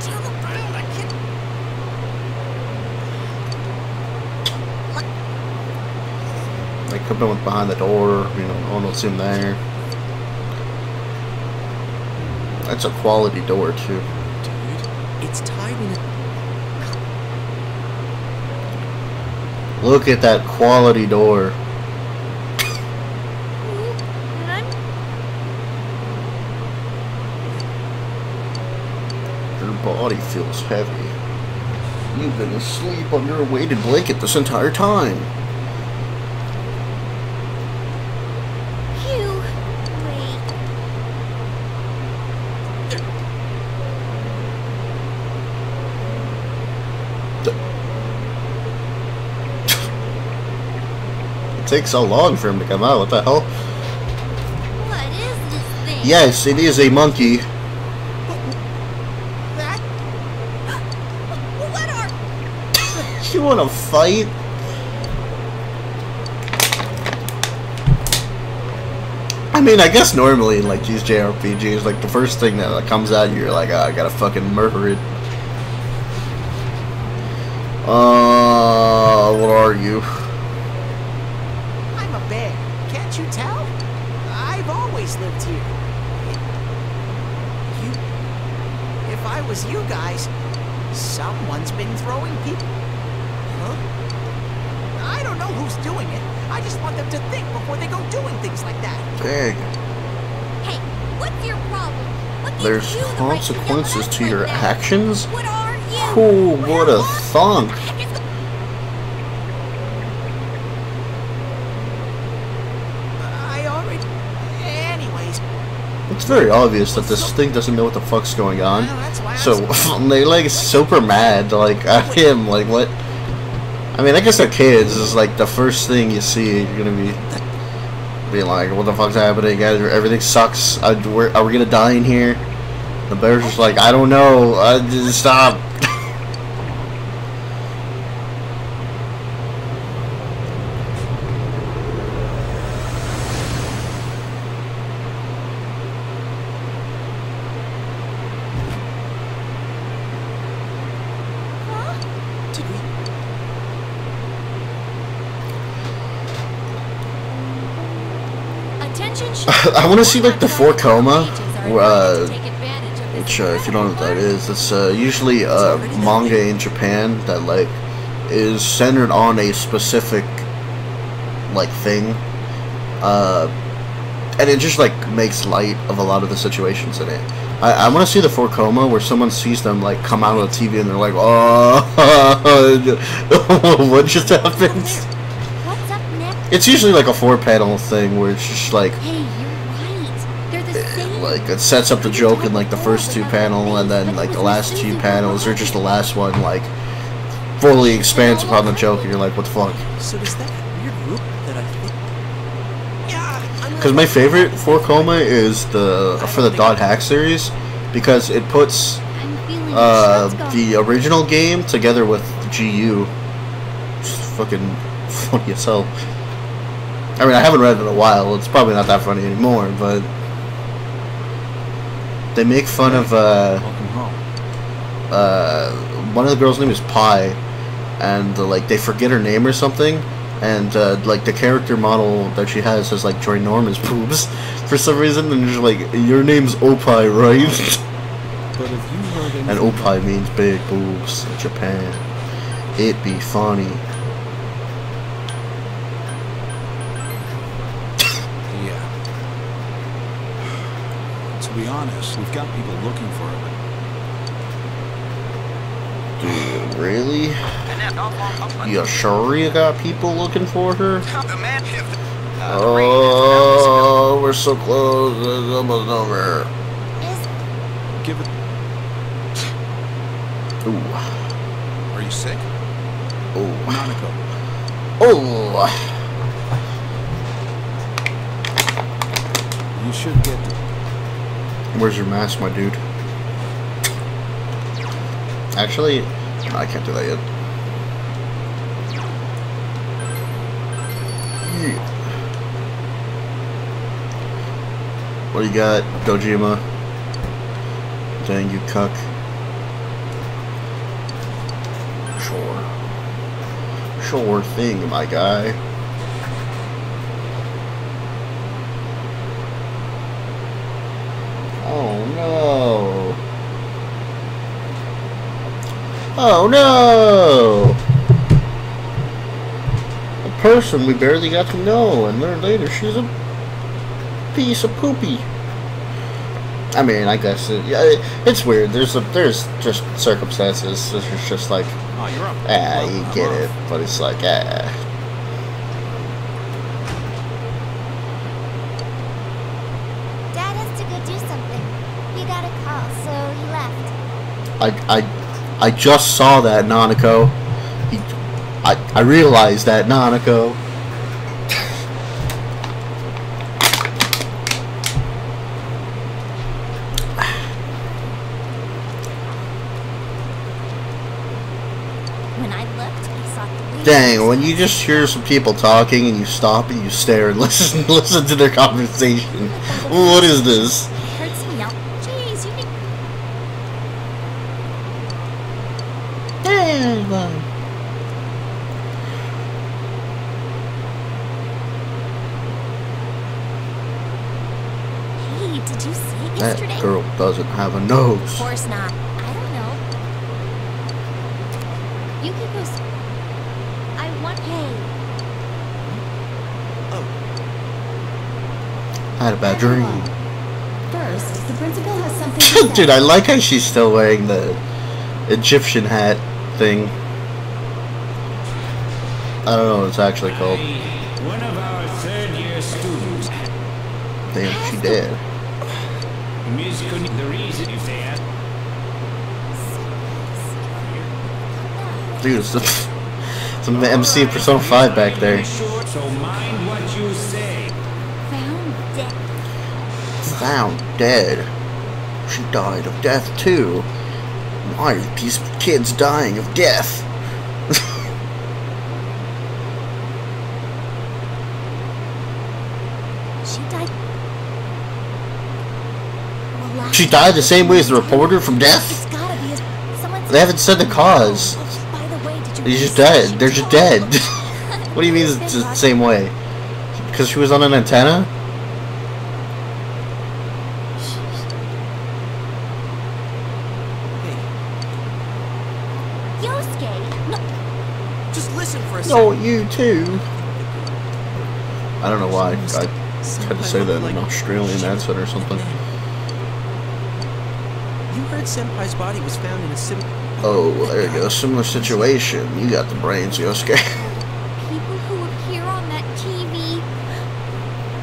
Turn around. I can't. They could have went behind the door. You know, no one see there. That's a quality door too. Dude, it's tied in a. Look at that quality door. body feels heavy. You've been asleep under a weighted blanket this entire time. It takes so long for him to come out, what the hell? What is this thing? Yes, it is a monkey. Fight? I mean, I guess normally in like these JRPGs, like the first thing that comes out, you're like, oh, I gotta fucking murder it. Uh, what are you? I'm a bear. Can't you tell? I've always lived here. You. If I was you guys, someone's been throwing people. Huh? I don't know who's doing it. I just want them to think before they go doing things like that. Dang. Hey, what's your problem? What gives There's you the right to consequences to your that? actions? What are you? Cool, what a thunk. I already. Anyways, It's very obvious that this thing doesn't know what the fuck's going on. well, that's why I'm So they [laughs] like super mad, like at him, like what? I mean, I guess they're kids. Is like the first thing you see, you're gonna be being like, "What the fuck's happening? Guys, everything sucks. I, we're, we gonna die in here?" The bear's just like, "I don't know. Uh, just stop." Did we? Attention [laughs] I want to see like the four koma, uh, uh, which uh, if you don't know what that is, it's uh, usually a manga in Japan that like is centered on a specific like thing, uh, and it just like makes light of a lot of the situations in it. I, I want to see the four koma where someone sees them like come out of the TV and they're like, oh, [laughs] what just happened? What's up next? It's usually like a four panel thing where it's just like Hey, you're right. The like it sets up the joke in like the first two panel and then like the last two panels or just the last one like fully expands upon the joke and you're like what the fuck So does that weird group that I think? Yeah. Because my favorite four koma is the for the dot hack series because it puts uh the the original game together with GU it's fucking [laughs] funny as hell I mean I haven't read it in a while it's probably not that funny anymore but they make fun of uh uh, one of the girls' name is Pi, and uh, like they forget her name or something, and uh, like the character model that she has has like ginormous boobs [laughs] for some reason, and you're like your name's Oppai, right? But have you and Oppai means big boobs in Japan. It'd be funny. Yeah. To be honest, we've got people looking for it. Dude, really? You sure you got people looking for her? The man if the, Oh, we're so close. It's almost over. Give it. Ooh. Are you sick? Ooh. Monaco. Oh. You should get. Where's your mask, my dude? Actually, I can't do that yet. What do you got, Dojima? Dang you cuck. Sure. Sure thing, my guy. Oh no. Oh no! A person we barely got to know and learned later she's a piece of poopy. I mean, I guess it, yeah, it, it's weird. There's a, there's just circumstances. It's just like, Oh, you're up. ah, you I'm get off. it, but it's like, ah. Dad has to go do something. He got a call, so he left. I, I, I just saw that, Nanako. He, I, I realized that, Nanako. Dang, when you just hear some people talking and you stop and you stare and [laughs] listen listen to their conversation, what is this? Doesn't have a nose. Of course not. I don't know. Yukiko's. I want. Hey, oh. I had a bad dream. First, the principal has something. [laughs] Dude, I like how she's still wearing the Egyptian hat thing. I don't know what it's actually called. One of our third year students, Damn, she did. Kun- the reason if they ask Dude, it's the MC Persona 5 back there. so mind what you say. found dead. Found dead. She died of death too. Why are these kids dying of death? She died. Well, last She died the same way as the reporter from death? It's gotta be. A, someone's. They haven't said the cause. By the way, did you? They're just realize dead. They're just dead. what do you mean it's the same way? Because she was on an antenna? Hey, Yosuke, no, just listen for a No, second. you too. I don't know why. I had to say that in an Australian accent or something. You heard Senpai's body was found in a sim. Oh, well, there you go. Similar situation. You got the brains, Yosuke. people who appear on that TV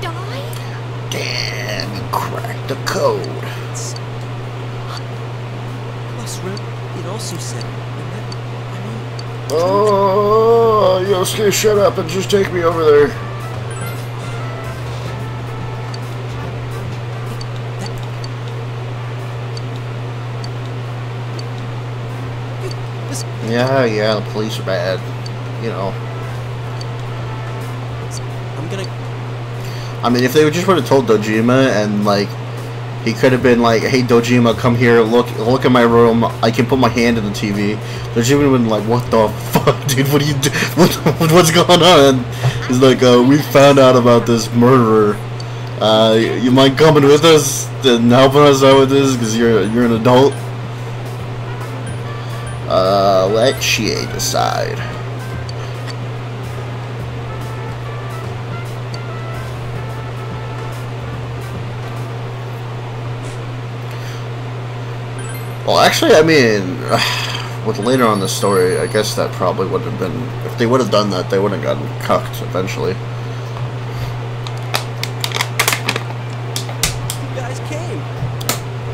die. Damn, you cracked the code. Plus, Ro- it also said. and that- I mean, Oh, Yosuke, shut up and just take me over there. Yeah, yeah, the police are bad. You know. I'm gonna. I mean, if they would just would have told Dojima and like he could have been like, "Hey Dojima, come here, look, look at my room. I can put my hand in the TV." Dojima would have been like, "What the [laughs] fuck, dude? What are you do? [laughs] What, what's going on?" He's like, uh, "We found out about this murderer. Uh, you mind coming with us and helping us out with this? Cause you're you're an adult." Uh, let Chie decide. Well, actually, I mean, [sighs] with later on the story, I guess that probably would have been. If they would have done that, they would have gotten cucked eventually. You guys came.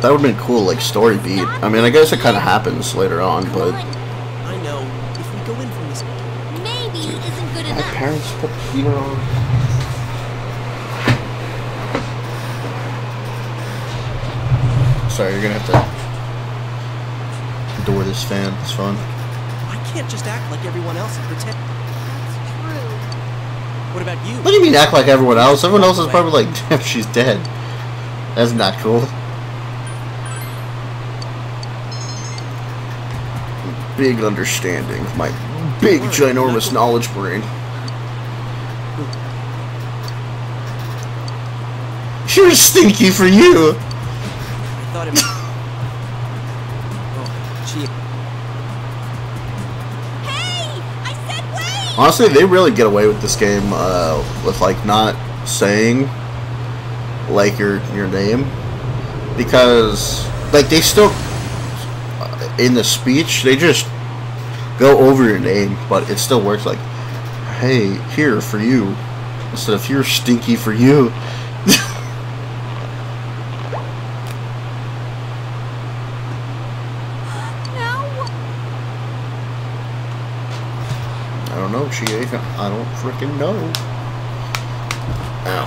That would have been cool, like story beat. I mean, I guess it kind of happens later on, but parents put the heater on. Sorry, you're gonna have to door this fan. It's fun. I can't just act like everyone else and pretend. that's True. What about you? What do you mean act like everyone else? Everyone else is probably like, [laughs] damn, she's dead. That's not cool. Big understanding of my big, ginormous knowledge brain. You're stinky for you! I thought it. oh, gee. Hey, I said wait. Honestly, they really get away with this game uh, with like not saying like your your name because like they still uh, in the speech they just go over your name, but it still works like, "Hey, here for you," instead of "Here, stinky for you." No. I don't I don't freaking know. Ow.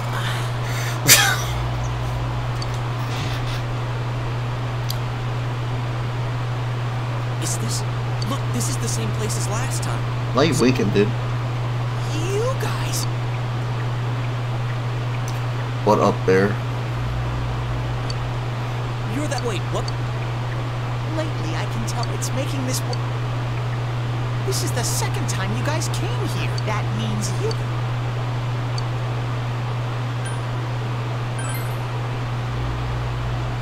[laughs] Is this? Look, this is the same place as last time. Light weekend, dude. You guys. What up there? You're that. Wait, what? Lately, I can tell it's making this. This is the second time you guys came here. That means you.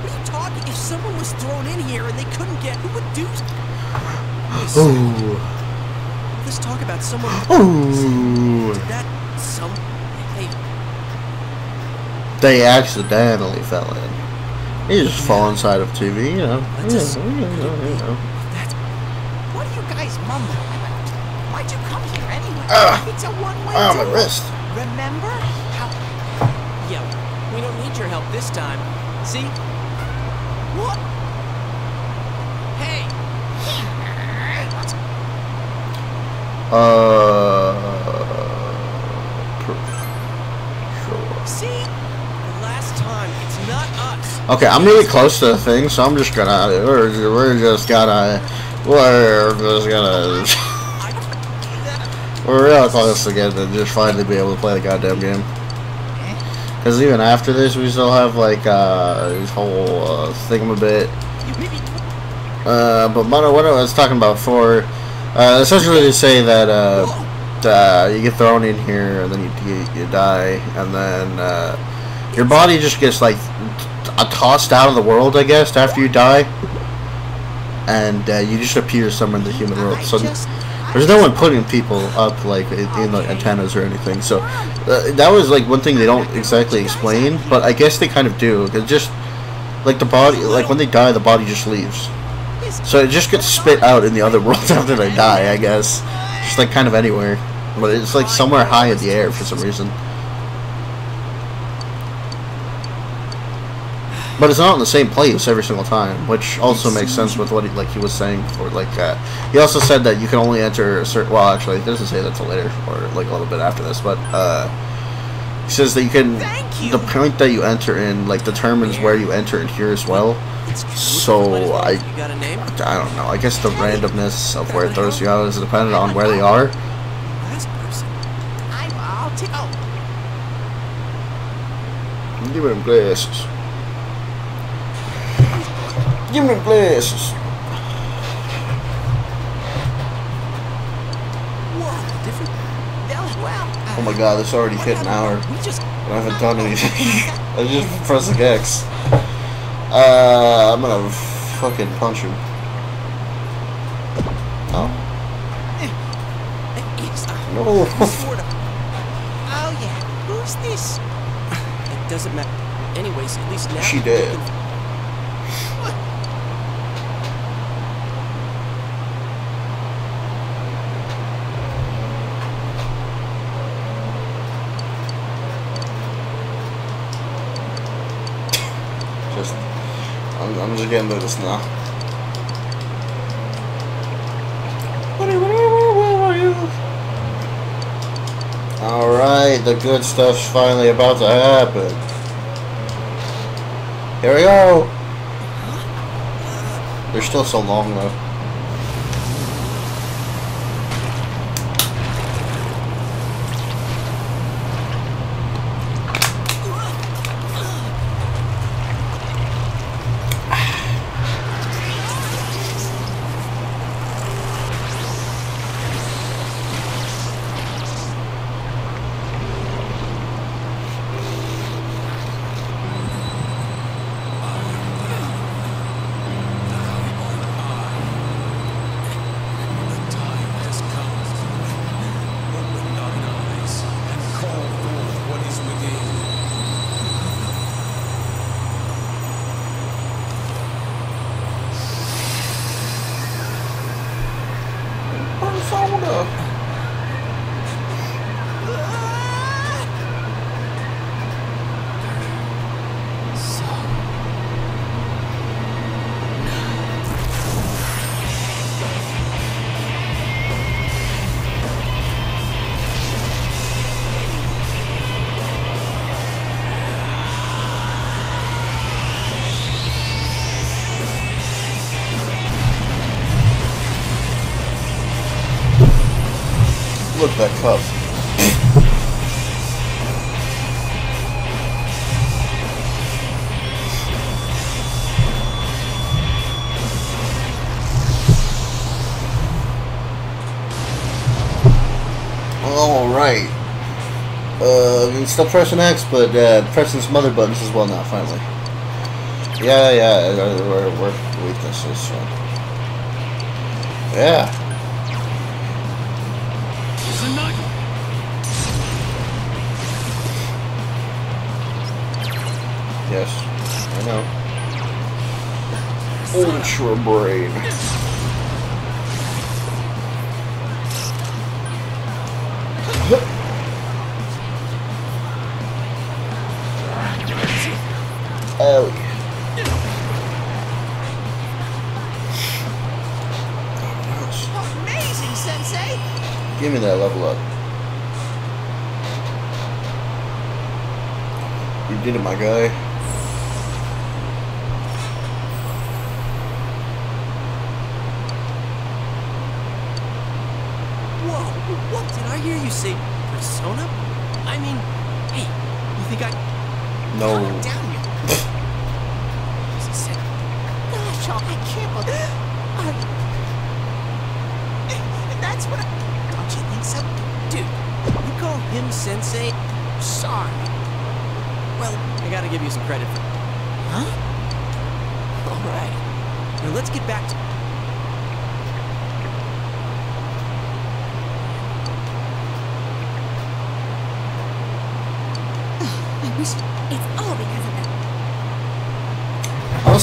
What are you talking? If someone was thrown in here and they couldn't get, who would do? Ooh. Let's talk about someone. Ooh. Did that some? Hey, They accidentally fell in. You just fall inside of TV, you know. That's You just- know, you know, you know. that's. What are you guys mumbling about? Why'd you come here anyway? Ah. it's a one-way Ah, my wrist. Remember how? Yeah, we don't need your help this time. See? What? Hey! Uh. Sure. See? The last time, it's not us. Okay, I'm really close to the thing, so I'm just gonna. We're, we're just gonna. We're just gonna. We're real close to getting to just finally be able to play the goddamn game. Because even after this, we still have like uh, this whole uh, thingamabit. Uh, but Mono, what I was talking about before, uh, essentially they say that uh, uh, you get thrown in here and then you, you, you die, and then uh, your body just gets like t- tossed out of the world, I guess, after you die, and uh, you just appear somewhere in the human world. So there's no one putting people up like in, in the antennas or anything. So uh, that was like one thing they don't exactly explain, but I guess they kind of do. Cause just like the body, like when they die, the body just leaves. So it just gets spit out in the other [laughs] world after they die, I guess. Just like kind of anywhere. But it's like somewhere high in the air for some reason. But it's not in the same place every single time, which also makes sense with what he, like he was saying before. Like uh, he also said that you can only enter a certain. Well, actually, he doesn't say that till later or like a little bit after this, but uh, he says that you can. You. The point that you enter in like determines where you enter in here as well. So I, You got a name? I don't know. I guess the randomness of where it throws you out is dependent on where they are. Last person. I'm. I'll take. Oh, Give them glasses. Give me them glasses. whoa, different. Well, well. Oh my god, this already hit an hour. We just. I haven't done anything. I just pressing X. Uh, I'm gonna fucking punch him. No. No. Oh yeah. Who's this? It doesn't matter. Anyways, at least now. She we dead. can- Just, I'm, just getting now. Alright, the good stuff's finally about to happen. Here we go! They're still so long though. Still pressing X, but uh, pressing some other buttons as well now, finally. Yeah, yeah, uh, we're, we're weaknesses, so. Yeah. Yes, I know. Ultra brain. My guy.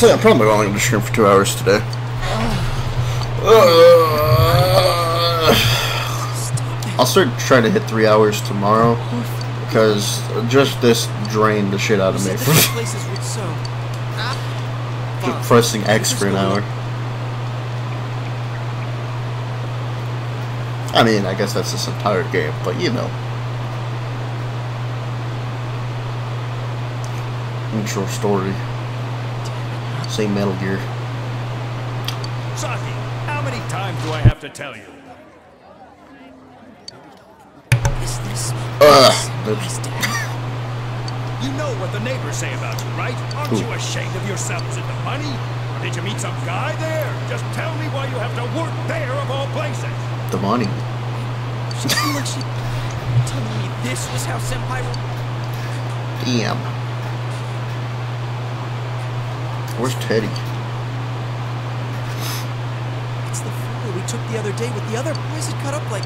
Honestly, I'm probably only going to stream for two hours today. Uh, I'll start trying to hit three hours tomorrow because just this drained the shit out of me Said for the places would so... just pressing X for an hour. I mean, I guess that's this entire game, but you know. Intro story. Same Metal Gear. Saki, how many times do I have to tell you? Is this... Ugh. Oops. You know what the neighbors say about you, right? Aren't Who? you ashamed of yourselves and the money? Or did you meet some guy there? Just tell me why you have to work there of all places. The money. She seemed like she... Telling me this was how Senpai... Damn. Where's Teddie? It's the photo we took the other day with the other... Why is it cut up like...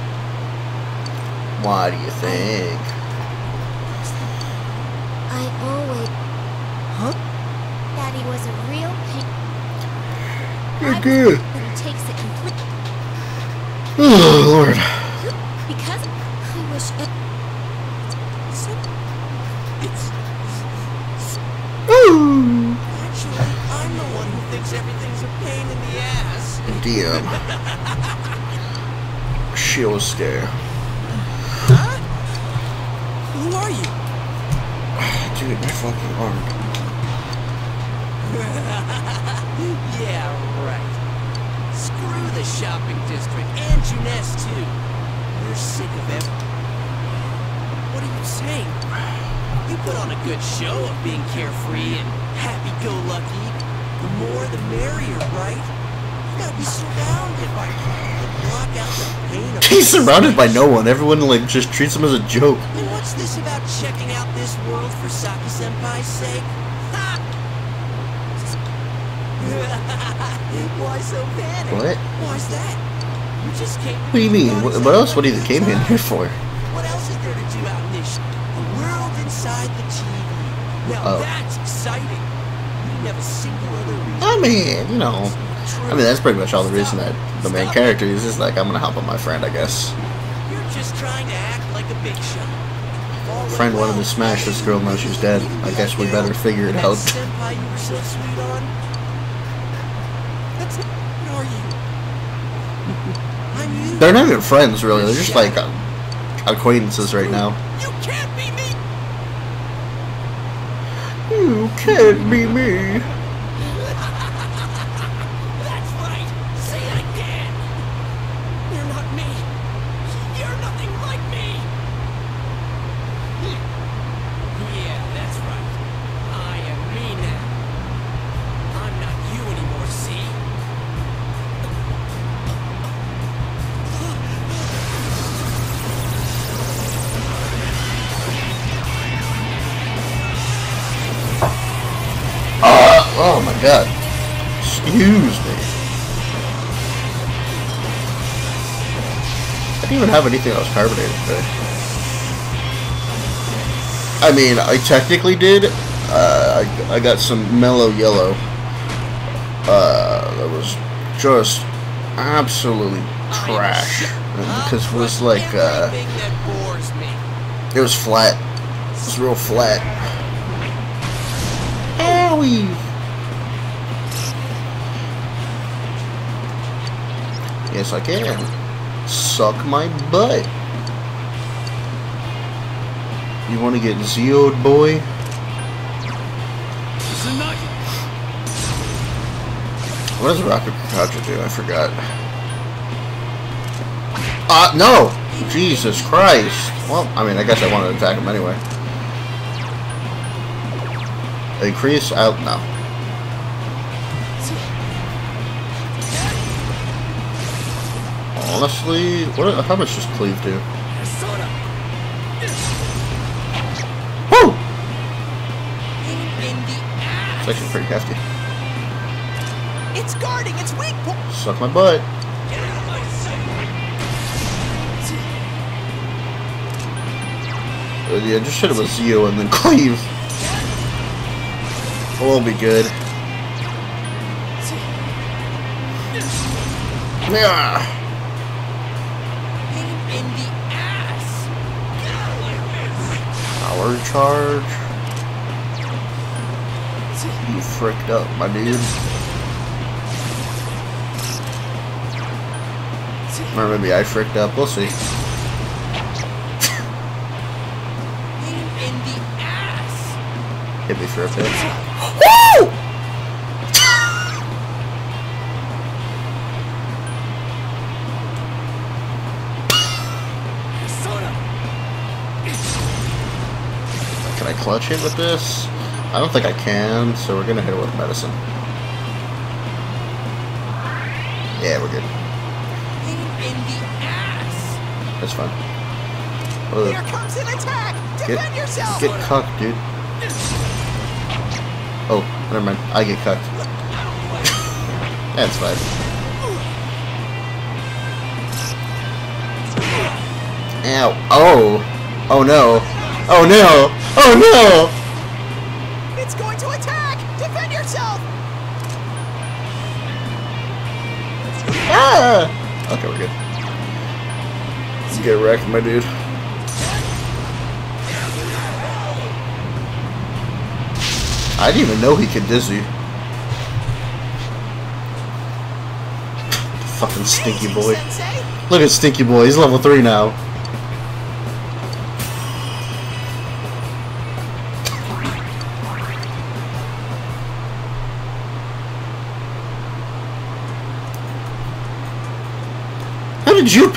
Why do you think? I always Huh? thought he was a real pain. You're good. But he takes it completely [sighs] Oh, Lord. Ass. Damn. Shield scare. Huh? Who are you? Dude, my fucking arm. [laughs] yeah, right. Screw the shopping district and Junes too. We're sick of it. What are you saying? You put on a good show of being carefree and happy-go-lucky. The more the merrier, right? He's surrounded by no one. Everyone like just treats him as a joke. And what's this about checking out this world for Saki Senpai's sake? Ha! [laughs] Why so panic? What? Why's that? You just came. What do you mean? What, else? what else would he came in here for? What else is there to do out in this? A world inside the TV. Now Oh. that's exciting. We have a single other reason. I mean, you know. I mean, that's pretty much all the reason that the main character is just like, I'm gonna help out my friend, I guess. You're just trying to act like a big shot. Friend wanted to smash this girl, now she's dead. I guess we better figure it out. senpai you were so sweet on. That's what are you? I'm you. They're not even friends, really. They're just like uh, acquaintances right now. You can't be me. You can't be me. Didn't have anything that was carbonated today. I mean, I technically did. Uh, I, I got some Mello Yello. Uh, that was just absolutely trash. Because it was like, uh, it was flat. It was real flat. Owie! Yes, I can. Suck my butt. You want to get zeoed, boy? What does Rocket Project do? I forgot. Uh, no! Jesus Christ. Well, I mean, I guess I wanted to attack him anyway. Increase out. No. Honestly, what? How much does cleave do? Woo! It's actually pretty hefty. It's guarding its weak. Suck my butt. Uh, yeah, just hit it with Zio and then [laughs] cleave. It'll be good. Yeah. Power charge. You fricked up, my dude. Or maybe I fricked up. We'll see. In. Hit me for a bit. Can I clutch it with this? I don't think I can, so we're gonna hit it with medicine. Yeah, we're good. In the ass. That's fine. Here comes an attack. Get, Defend yourself. get cucked, dude. Oh, never mind. I get cucked. That's fine. Ow. Oh. Oh no. Oh no. Oh no. It's going to attack. Defend yourself. Ah! Okay, we're good. You get wrecked, my dude. I didn't even know he could dizzy. Fucking stinky boy. Look at Stinky Boy, he's level 3 now.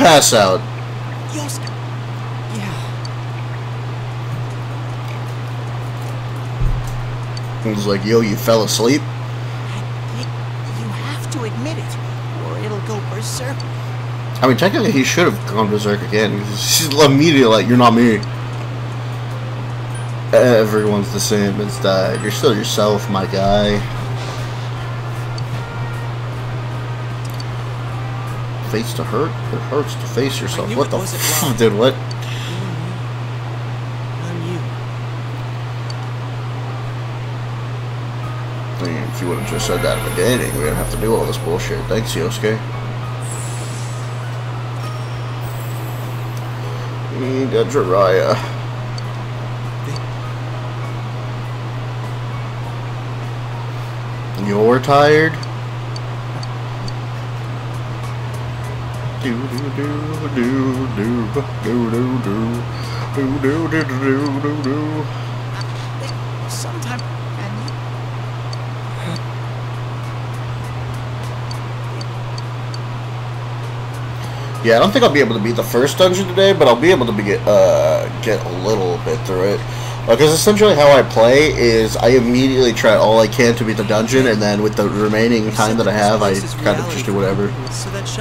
Pass out? Yeah. He was like, yo, you fell asleep? You have to admit it, or it'll go berserk. I mean, technically, he should have gone berserk again. He's [laughs] immediately like, you're not me. Everyone's the same as that. You're still yourself, my guy. Face to hurt? It hurts to face yourself. What the f- [laughs] Dude, what? I mean, if you would have just said that at the beginning, we didn't have to do all this bullshit. Thanks, Yosuke. We got Jiraiya. You're tired? Sometime. You. Yeah, I don't think I'll be able to beat the first dungeon today, but I'll be able to be, uh, get a little bit through it. Because essentially how I play is I immediately try all I can to beat the dungeon, and then with the remaining time that I have, I kind of just do whatever.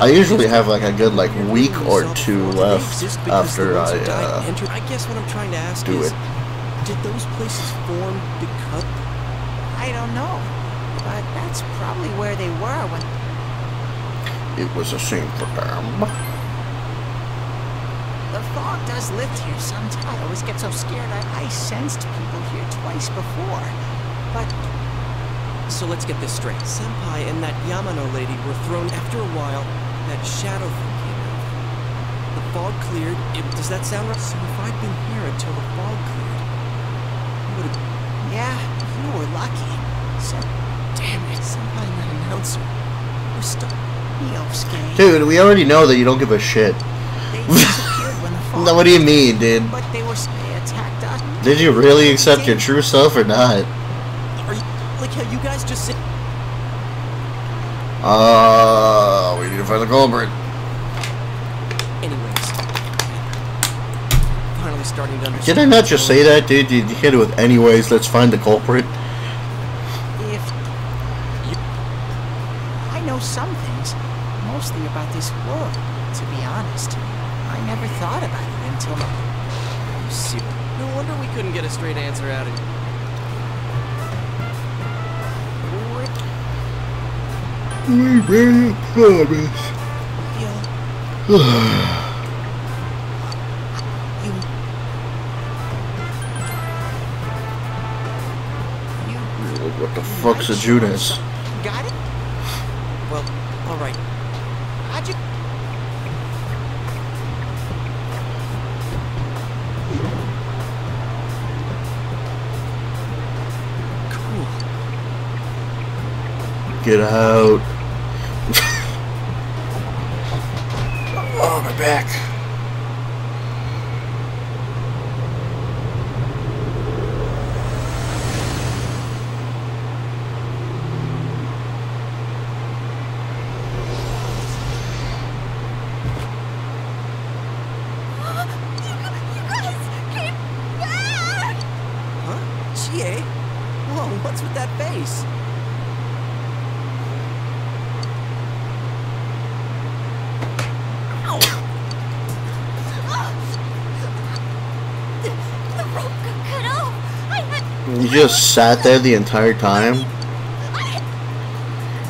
I usually have like a good like week or two left after I uh, I guess what I'm trying to ask do is, it. did those places form because I don't know. but that's probably where they were when. It was a shame for them. The fog does lift here sometimes. I always get so scared. I, I sensed people here twice before, but So let's get this straight. Senpai and that Yamano lady were thrown after a while. That shadow thing came out. The fog cleared. It, does that sound right? So if I'd been here until the fog cleared, I would have. yeah, you were lucky. So, Damn it! Senpai and that announcer. We're stuck. Yosuke. Dude, we already know that you don't give a shit. No, what do you mean, dude? But they were. Attacked us. Did you really accept your true self or not? Are you like how you guys just sit? Uh, we need to find the culprit. Anyways, finally starting to understand. Did I not just say that, dude? Did You hit it with anyways, let's find the culprit. What the fuck's a Judas? got it? Well, all right. How'd you? Cool. Get out. Back. Huh? Chie? Whoa, what's with that face? The rope got cut off. I had. You just sat there the entire time?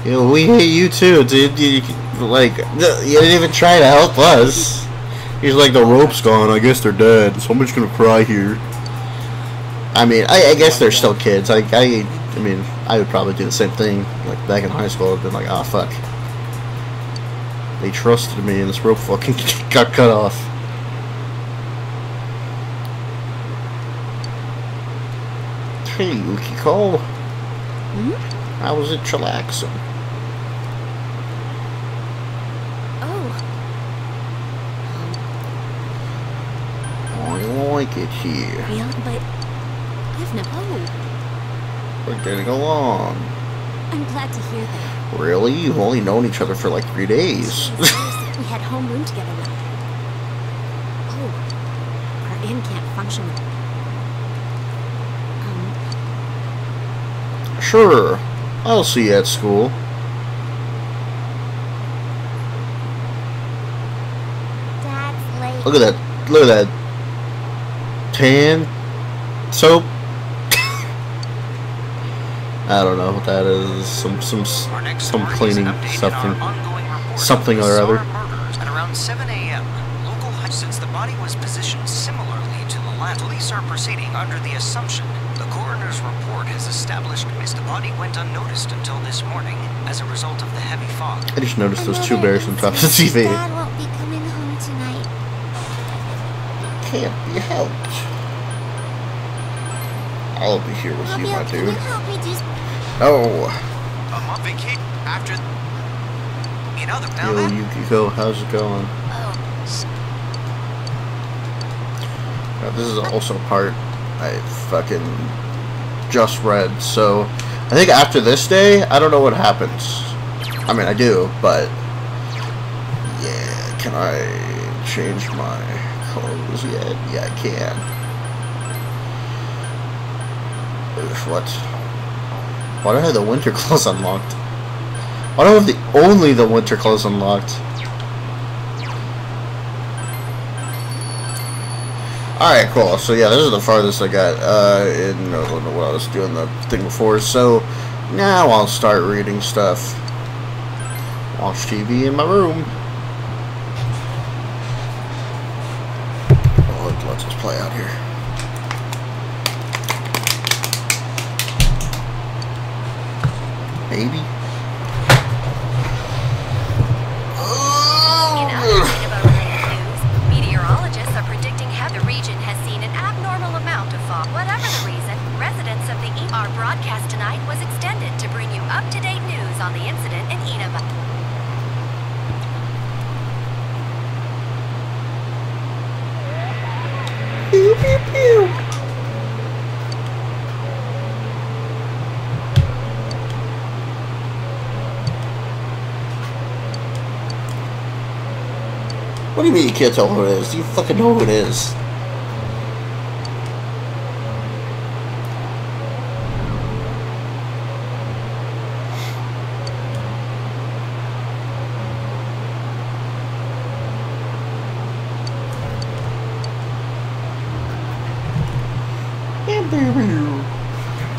You know, we hate you too, dude. You, like, you didn't even try to help us. He's like, the rope's gone. I guess they're dead. So I'm just gonna cry here. I mean, I, I guess they're still kids. I, I, I mean, I would probably do the same thing. Like back in high school, I'd been like, ah, fuck. They trusted me, and this rope fucking [laughs] got cut off. Hey, Yukiko. Hmm? How was it chillaxing? Oh, I like it here. yeah, but I've never. We're getting along. I'm glad to hear that. Really? You've only known each other for like three days. She was that we had homeroom together now. Oh, our inn can't function. with- Um, sure. I'll see you at school. Look at that. Look at that. Tan soap. [laughs] I don't know what that is. Some some s- Our next some cleaning an update in something. our ongoing report Something or other. At around 7 a.m., local since the body was positioned similarly to the last, police are proceeding under the assumption the coroner's report has established as the body went unnoticed until this morning as a result of the heavy fog. I just noticed those two bears on top of the incident. TV. Dad won't be coming home tonight. Can't be helped. I'll be here with you, my Fabio, can you dude. help me do Oh, A month vacation after. In other now yo, Yukiko, how's it going? Oh, s- Uh, this is also part I fucking just read. So I think after this day, I don't know what happens. I mean, I do, but yeah, can I change my clothes yet? Yeah, I can. Oof, what? Why do I have the winter [laughs] clothes unlocked? Why do I have the only the winter clothes unlocked? Alright, cool. So yeah, this is the farthest I got uh, in I don't know what I was doing the thing before. So Now I'll start reading stuff. Watch TV in my room. Oh, let's just play out here. Maybe. You can't tell who it is? You fucking know who it is. Pew, pew, pew.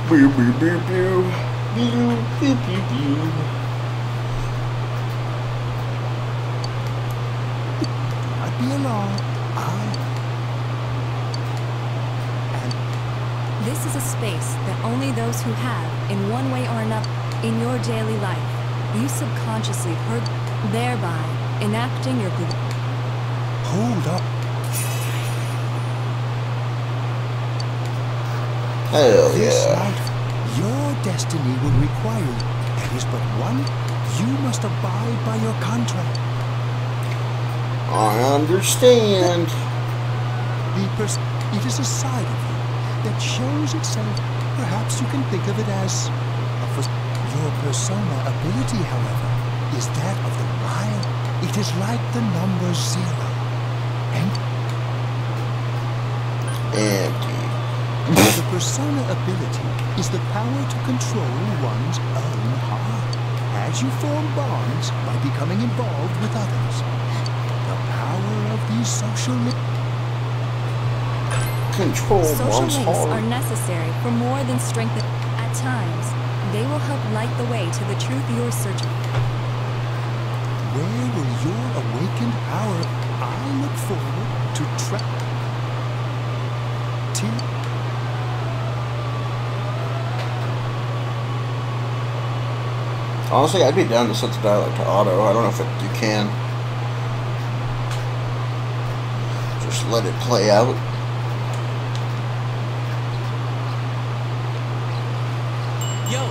Pew, pew, pew, pew. Pew, pew, pew, pew. Not be alarmed. I This is a space that only those who have, in one way or another, in your daily life, you subconsciously heard, thereby enacting your good. hold up. Hell This yeah. life, your destiny will require. There is but one. You must abide by your contract. I understand. The pers- it is a side of you that shows itself. Perhaps you can think of it as a your persona ability, however, is that of the wild. It is like the number zero. And Empty. the persona ability is the power to control one's own heart. As you form bonds by becoming involved with others, the power of these social li- Control Social one's links are necessary for more than strength. At times, they will help light the way to the truth you're searching. Where will your awakened power? I look forward to track. T. Honestly, I'd be down to set the dialect to auto. I don't know if it, you can. Just let it play out. Yo!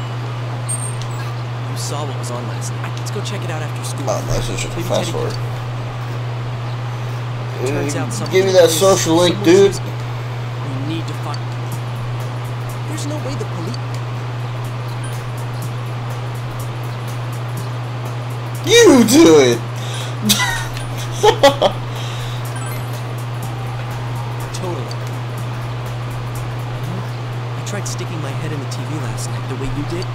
You saw what was on last night. Let's go check it out after school. Oh, nice. It's just a Maybe fast Teddie forward. Turns out something Give me that social link, dude. We need to find. There's no way the police. You do it! Totally. I tried sticking my head in the TV last night the way you did.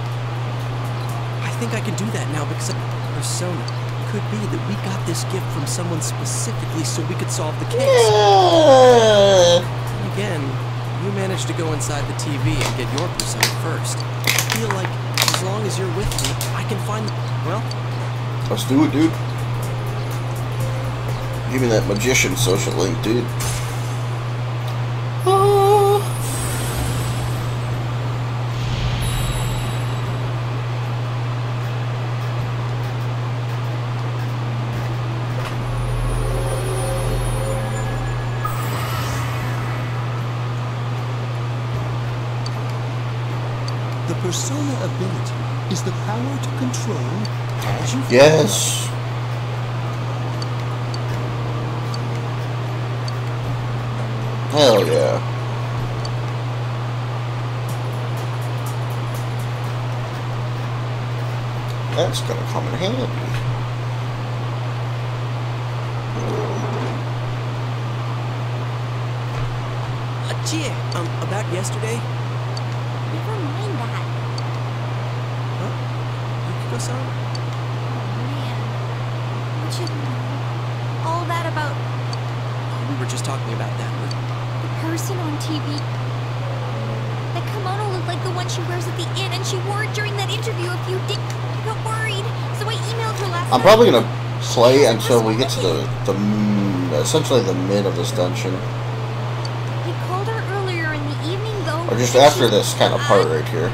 I think I can do that now because of persona. Could be that we got this gift from someone specifically so we could solve the case. Again, you managed to go inside the TV and get your persona first. I feel like as long as you're with me, I can find. Well, Let's do it, dude. Give me that magician social link, dude. Persona ability is the power to control as you Yes. Hell yeah. That's gonna come in handy. gee, um, about yesterday, Never mind that. Yukiko-san? Oh, man. What you know? All that about oh, We were just talking about that. the person on TV. That Kimono looked like the one one she wears at the inn, and she wore it during that interview a few days. I got worried, so I emailed her last I'm night. probably gonna play until we get to the the essentially the mid of this dungeon, I called her earlier in the evening, though. or just after she- this kind of part right here.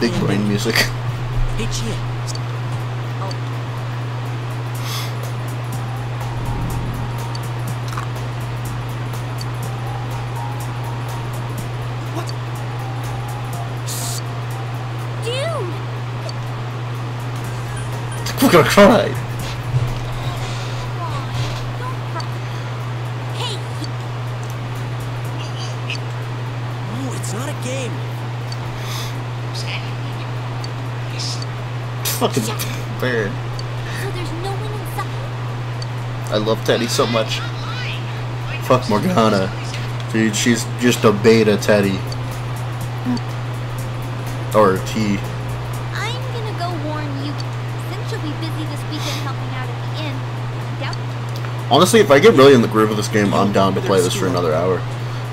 Big brain music. [laughs] We're gonna cry. Fucking weird. so there's no one inside? I love Teddie so much. Fuck Morgana. Dude, she's just a beta Teddie. Or T. I'm gonna go warn you. Since she'll be busy this weekend helping out at the inn, Honestly, if I get really in the groove of this game, I'm down to play this for another hour.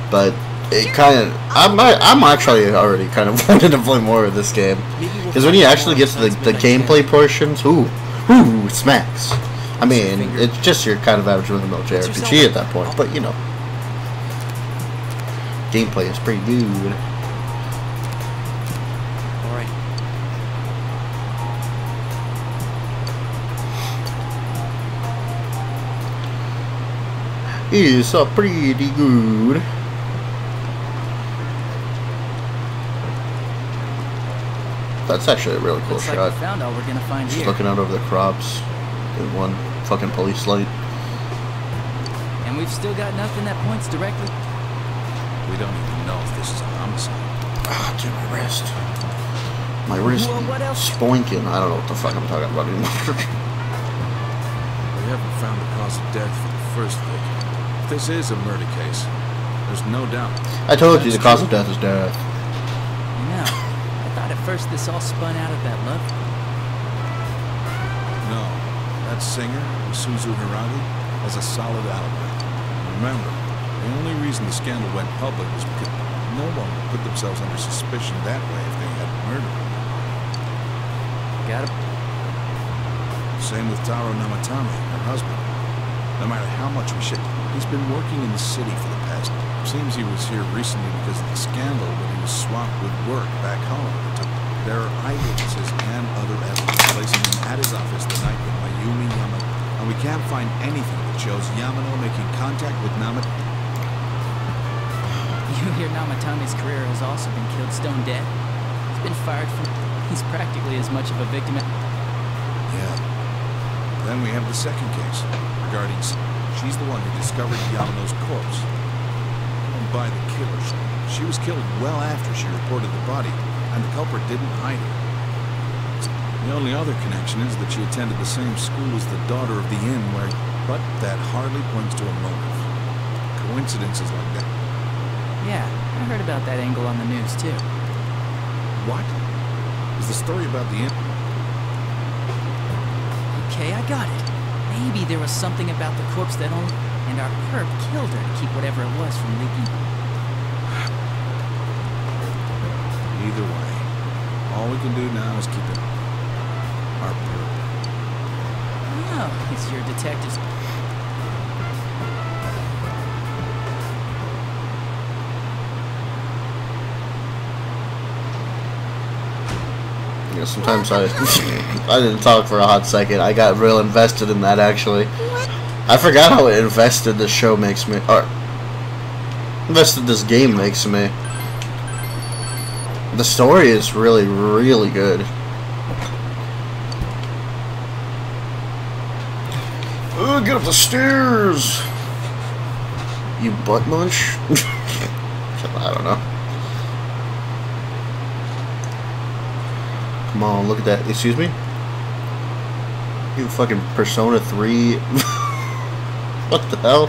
But it kind of, I'm, I'm actually already [laughs] kind of wanting to play more of this game. Because when you actually get to the, the gameplay portions, ooh, ooh, smacks. I mean, it's just your kind of average rhythm JRPG at that point, but you know. Gameplay is pretty good. All right. It's a pretty good. That's actually a really cool Looks like shot. we found all we're gonna find Just here. looking out over the crops in one fucking police light. And we've still got nothing that points directly. We don't even know if this is a homicide. Ah, dude, my wrist. My wrist Well, what else? spoinking. I don't know what the fuck I'm talking about anymore. [laughs] We haven't found the cause of death for the first victim. This is a murder case, there's no doubt. I told you the That's cause true. of death is death. No. I thought at first this all spun out of that love. No. That singer, Misuzu Hiiragi, has a solid alibi. Remember, the only reason the scandal went public was because no one would put themselves under suspicion that way if they had murdered. Got it. Same with Taro Namatame, her husband. No matter how much we should, he's been working in the city for the past. Seems he was here recently because of the scandal, but he was swamped with work back home. There are eyewitnesses and other evidence placing him at his office the night with Mayumi Yamano, and we can't find anything that shows Yamano making contact with Namat. You hear Namatame's career has also been killed stone dead. He's been fired from. He's practically as much of a victim. as- Yeah. Then we have the second case regarding. She's the one who discovered Yamano's corpse. I don't the killer. She was killed well after she reported the body, and the culprit didn't hide it. The only other connection is that she attended the same school as the daughter of the inn where... But that hardly points to a motive. Coincidences like that. Yeah, I heard about that angle on the news, too. What? Is the story about the inn... Okay, I got it. Maybe there was something about the corpse that only... And our perp killed her to keep whatever it was from leaking. Either way, all we can do now is keep it our perp. Oh, it's your detective's... You sometimes I [laughs] I didn't talk for a hot second. I got real invested in that actually. I forgot how invested this show makes me or invested this game makes me. The story is really, really good. Oh, get up the stairs! You butt munch? [laughs] I don't know. Come on, look at that. Excuse me? You fucking Persona 3. [laughs] what the hell?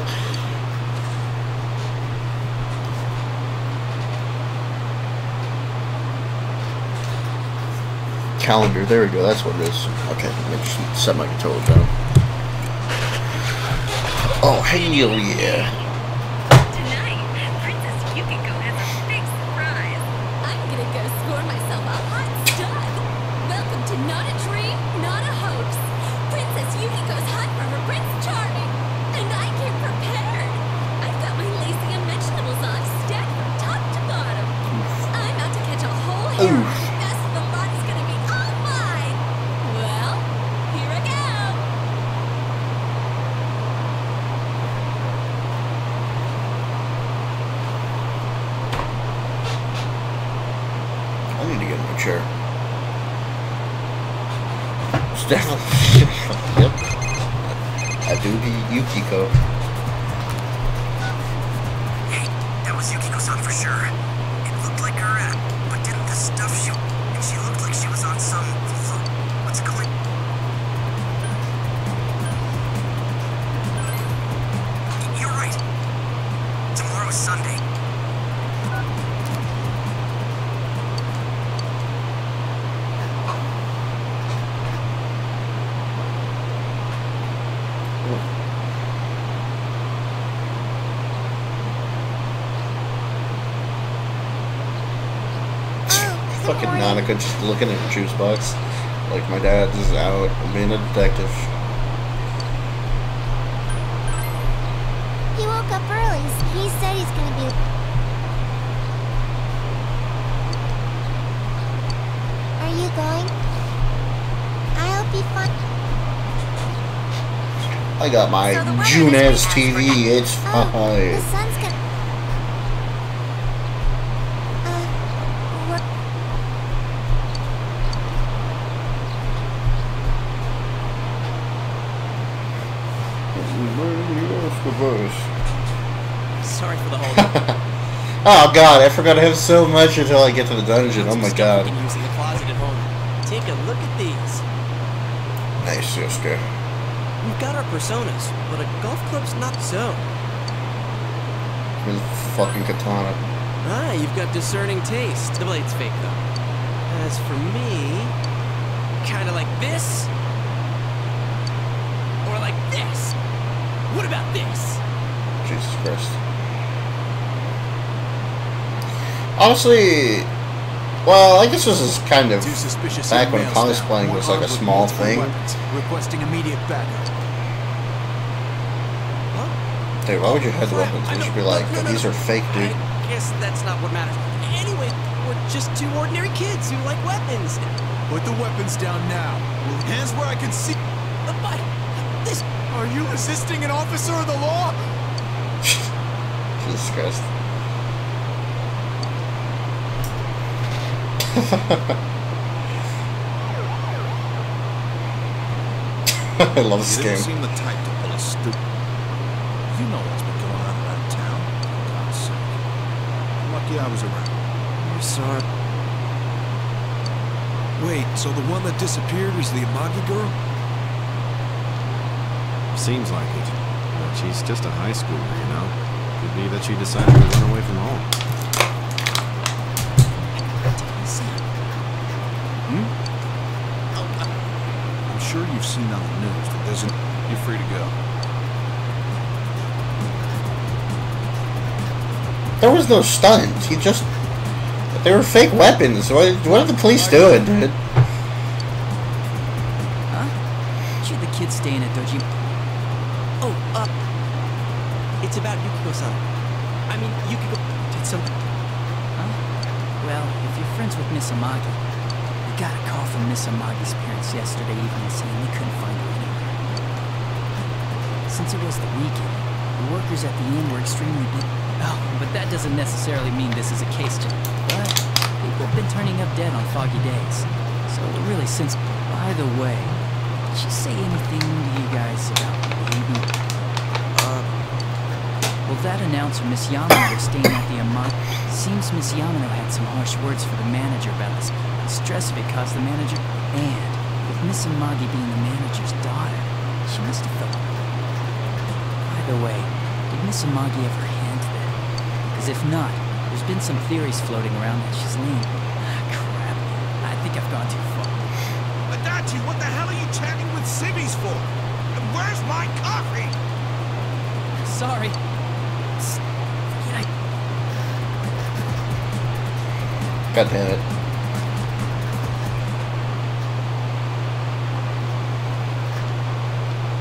Calendar, there we go, that's what it is. Okay, let me just set my controller down. Oh, hell yeah. Chair. It's definitely. [laughs] yep. I do Yukiko. Nanako just looking at juice box. Like my dad is out being a detective. He woke up early. He said he's gonna be. Are you going? I'll be fine. I got my So the weather Junes TV. It's Oh, fine. sun's gonna. Uh, what? Sorry for the whole. oh god, I forgot I have so much until I get to the dungeon. Oh my god. we can use in the closet at home. Take a look at these. Nice, Yosuke. We've got our personas, but a golf club's not so. With fucking katana. Ah, you've got discerning taste. The blade's fake, though. As for me, kind of like this, or like this. What about this? Jesus Christ. Honestly, well, I guess this is kind of suspicious back when young males cosplaying found, was like a small thing. requesting immediate backup. Dude, why would you hide the weapons? I You should be like, no, no, these are fake, dude. I guess that's not what matters. Anyway, we're just two ordinary kids who like weapons. Put the weapons down now. With hands where I can see. But this Are you resisting an officer of the law? [laughs] Jesus Christ. [laughs] I love this You game. didn't seem the type to pull a stupid. You know what's been going on around town. For God's sake. Luckily, I was around. I'm sorry. Wait, so the one that disappeared is the Amagi girl? Seems like it. But she's just a high schooler, you know? Could be that she decided to run away from home. Seen on the news that there's an... You're free to go. There was no stunt. He just. They were fake weapons. What, what are the police doing, dude? Huh? Should the kids staying at Doji? Oh, uh, it's about Yukiko-san. I mean, Yukiko did something. Huh? Well, if you're friends with Miss Amagi, we got a call from Miss Amagi's parents yesterday evening Since it was the weekend, the workers at the inn were extremely busy. Oh, but that doesn't necessarily mean this is a case, Jim. But people have been turning up dead on foggy days. So really, since... By the way, did she say anything to you guys about maybe... Uh, Well, that announcer, Miss Yamano, was staying at the Amagi. Seems Miss Yamano had some harsh words for the manager about this. The stress of it caused the manager. And with Miss Amagi being the manager's daughter, she must have felt. By the way, did Miss Amagi ever hint that? Because if not, there's been some theories floating around that she's lean. Ah, crap. I think I've gone too far. Adachi, what the hell are you chatting with civvies for? And where's my coffee? Sorry. S- God damn it.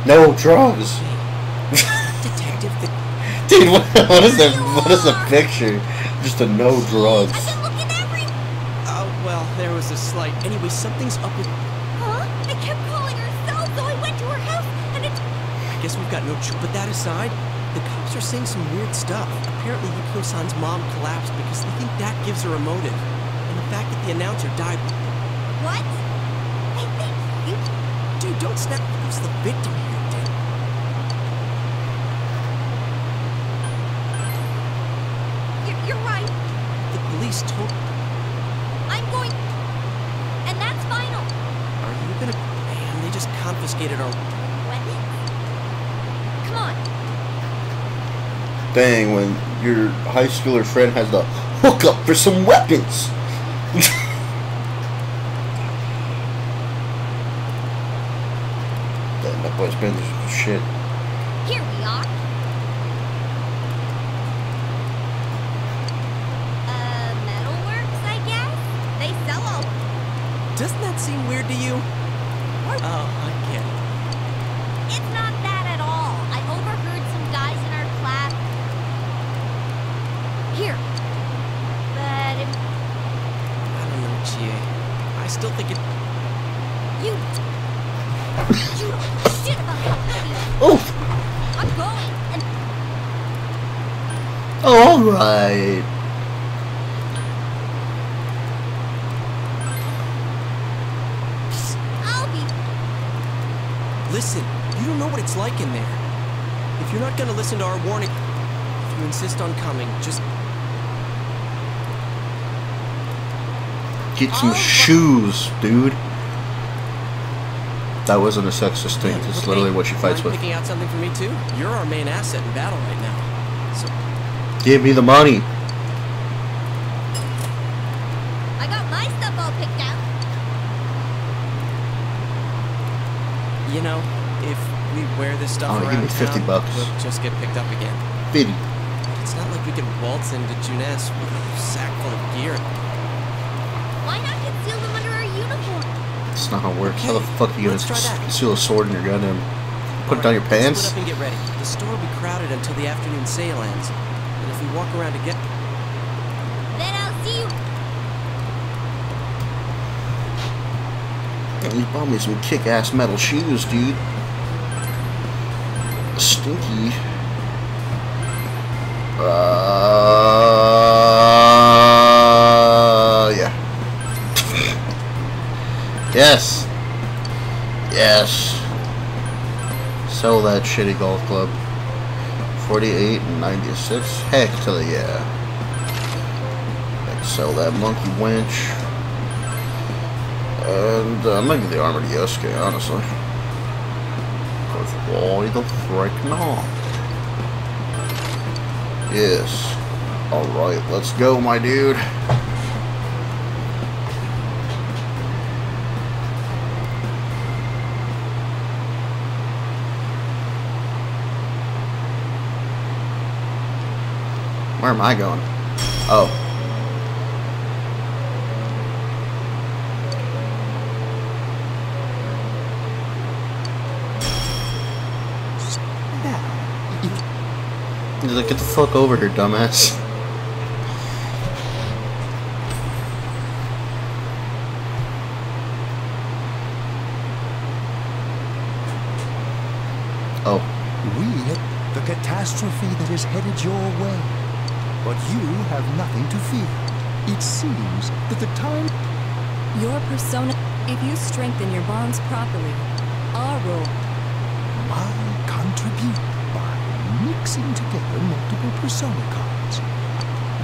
No drugs. What, what is that? What is the picture? Just a no drugs. Oh, well, there was a slight. Anyway, something's up with. Huh? I kept calling her cell, so I went to her house, and it... I guess we've got no choice. But that aside, the cops are saying some weird stuff. Apparently, Yukiko-san's mom collapsed because they think that gives her a motive. And the fact that the announcer died. What? I think you... Dude, don't snap. Who's the victim here, dude? You're, you're right. The police told. I'm going... And that's final. Are you gonna. Man, they just confiscated our. Weapons? Come on. Dang, when your high schooler friend has the hookup for some weapons. [laughs] That boy's been shit. Here we are. Uh, metalworks, I guess? They sell all... Doesn't that seem weird to you? Oh, I get it. It's not that at all. I overheard some guys in our class... Here. But if I don't know, Chie. I still think it. you... you shit about the Oh! I'm going, and Alright. I'll be... Listen, you don't know what it's like in there. If you're not gonna listen to our warning, if you insist on coming, just Get some oh. shoes, dude. That wasn't a sexist thing. That's literally what she fights mind with. picking out something for me too. You're our main asset in battle right now. So Give me the money. I got my stuff all picked out. you know, if we wear this stuff Oh, give around me 50 town, bucks. we'll just get picked up again. Biddy. It's not like we can waltz into Junes with a sack full of gear. Why not conceal them under our uniform? That's not how it works. How the fuck are you gonna let's try that. conceal a sword in your gun and put it down your pants? Split up and get ready. The store will be crowded until the afternoon sale ends. And if we walk around to get Then I'll see you. Yeah, you bought me some kick-ass metal shoes, dude. Stinky. Shitty golf club. 48 and 96. Heck to the yeah. Sell that monkey winch. And uh, maybe the armored Yosuke, honestly. Because why the frick not? Yes. Alright, let's go, my dude. Where am I going? Oh. Like, get the fuck over here, dumbass. Oh. We the catastrophe that is headed your way. But you have nothing to fear. It seems that the time... Your persona... If you strengthen your bonds properly, our role... I contribute by mixing together multiple persona cards.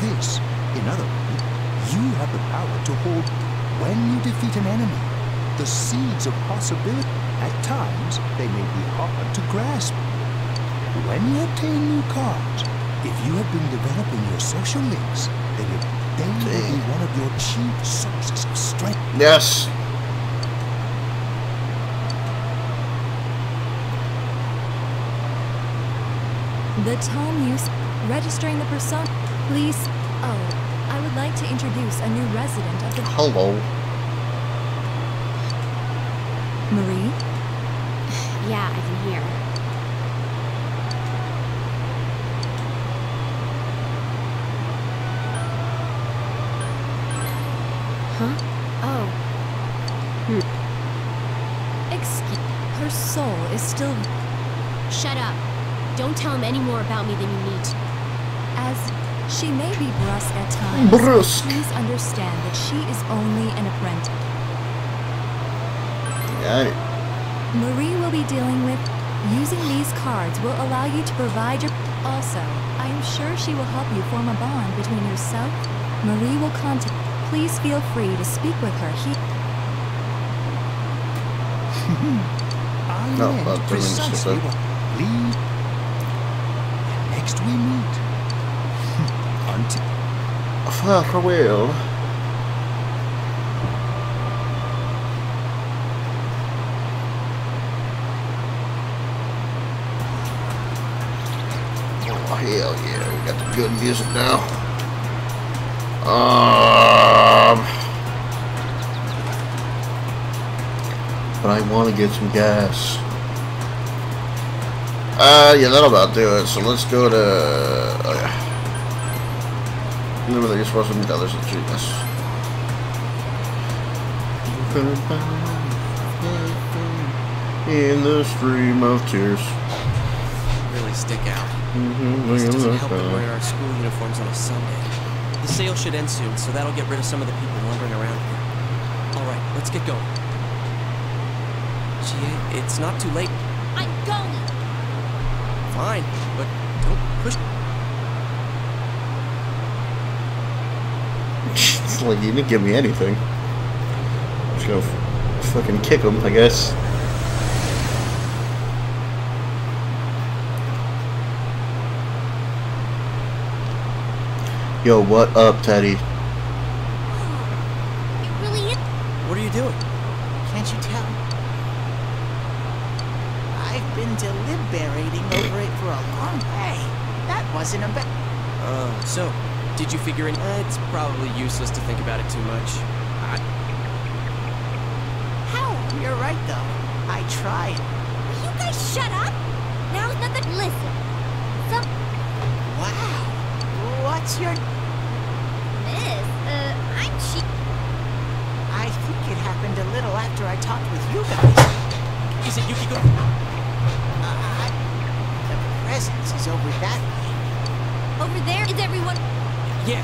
This, in other words, you have the power to hold when you defeat an enemy. The seeds of possibility. At times, they may be hard to grasp. When you obtain new cards, if you have been developing your social links, then it, they will be one of your chief sources of strength. Yes. The tome use registering the persona. Please. Oh, I would like to introduce a new resident of the. Hello. Marie? Yeah, I can hear. Huh? Oh. Hmm. Excuse. Her soul is still. Shut up. Don't tell him any more about me than you need to. As she may be brusque at times, Brusque. please understand that she is only an apprentice. Yeah. Marie will be dealing with. Using these cards will allow you to provide your. Also, I am sure she will help you form a bond between yourself. Marie will contact. Please feel free to speak with her. He. [laughs] I No, meant that doesn't precisely stupid. what please. Next we meet. Until Farewell. Oh, hell yeah, we got the good music now. Um, but I want to get some gas. Uh, yeah, that'll about do it. So let's go to. Yeah. Remember, there supposed to be others that treat us. In the stream of tears. Really stick out. Mm-hmm. This look doesn't help that guy. we're in our school uniforms on a Sunday. The sale should end soon, so that'll get rid of some of the people wandering around here. All right, let's get going. Gee, it's not too late. I'm going. Fine, but don't push. It's like you didn't give me anything. I'm just gonna f- fucking kick him, I guess. Yo, what up, Teddie? It really is. What are you doing? Can't you tell? I've been deliberating over it for a long way. That wasn't a bad. Uh, so, did you figure in? It's probably useless to think about it too much. I, How? You're right, though. I tried. Will you guys shut up? Now's not the listen. Some Wow. What's your? miss. Uh, I'm she. I think it happened a little after I talked with you guys. is it Yukiko? Uh, the presence is over that way. Over there is everyone. Yeah.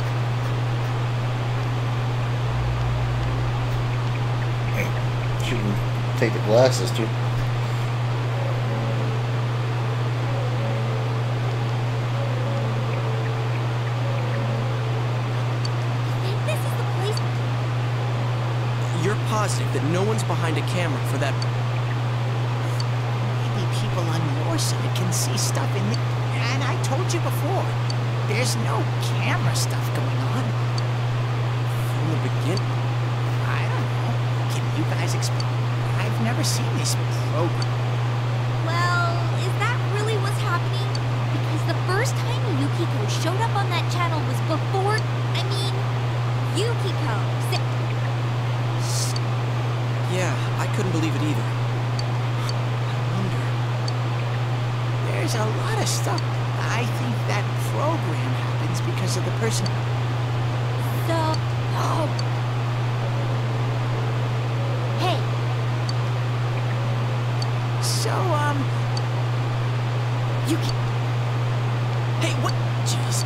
take the glasses too. You're positive that no one's behind a camera for that. Maybe people on your side can see stuff in the. And I told you before, there's no camera stuff going on. Never seen this program. Well, is that really what's happening? Because the first time Yukiko showed up on that channel was before. I mean, Yukiko. Yeah, I couldn't believe it either. I wonder... There's a lot of stuff. I think that program happens because of the person. So. Oh. Hey, So, um. You can... Hey, what? Jeez.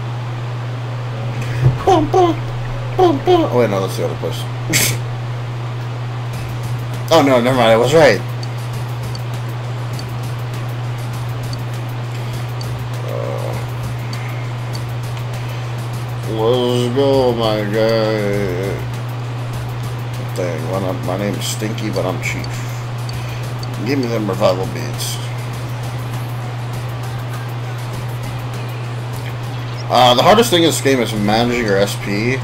Boom, boom, boom, boom. Oh wait, no, that's the other place. oh no, never mind. I was right. Uh, let's go, my guy. Dang, my name's Stinky, but I'm Chief. Give me them revival beads. Uh, the hardest thing in this game is managing your SP.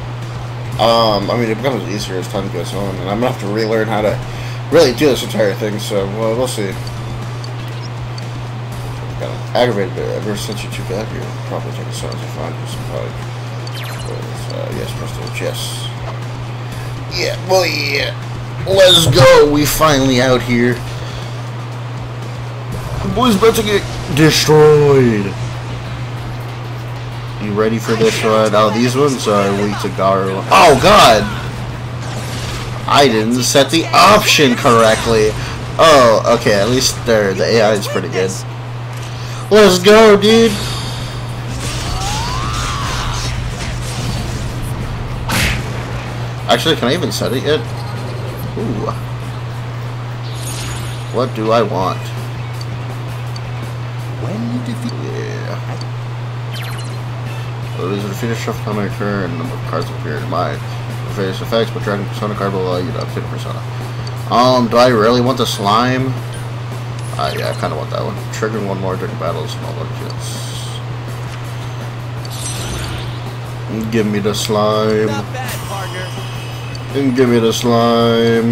Um, I mean, it becomes easier as time goes on, and I'm gonna have to relearn how to really do this entire thing. So, well, we'll see. Got aggravated there ever since you took that. You're probably taking signs to find you some probably. Uh, yes, Mr. Yes. Yeah, boy, yeah. Let's go. We finally out here. Boy's about to get destroyed. You ready for this ride? Oh, these ones are weak to Garu. Oh, God! I didn't set the option correctly. Oh, okay, at least there, the AI is pretty good. Let's go, dude! Actually, can I even set it yet? Ooh. What do I want? Well, there's a defeated shuffle time occur and a number of cards appear in. The various effects, but dragon persona card will allow you to update a persona. Um, do I really want the slime? Uh, yeah, I kind of want that one. Triggering one more during battles and all that kills. Give me the slime. Bad. And give me the slime.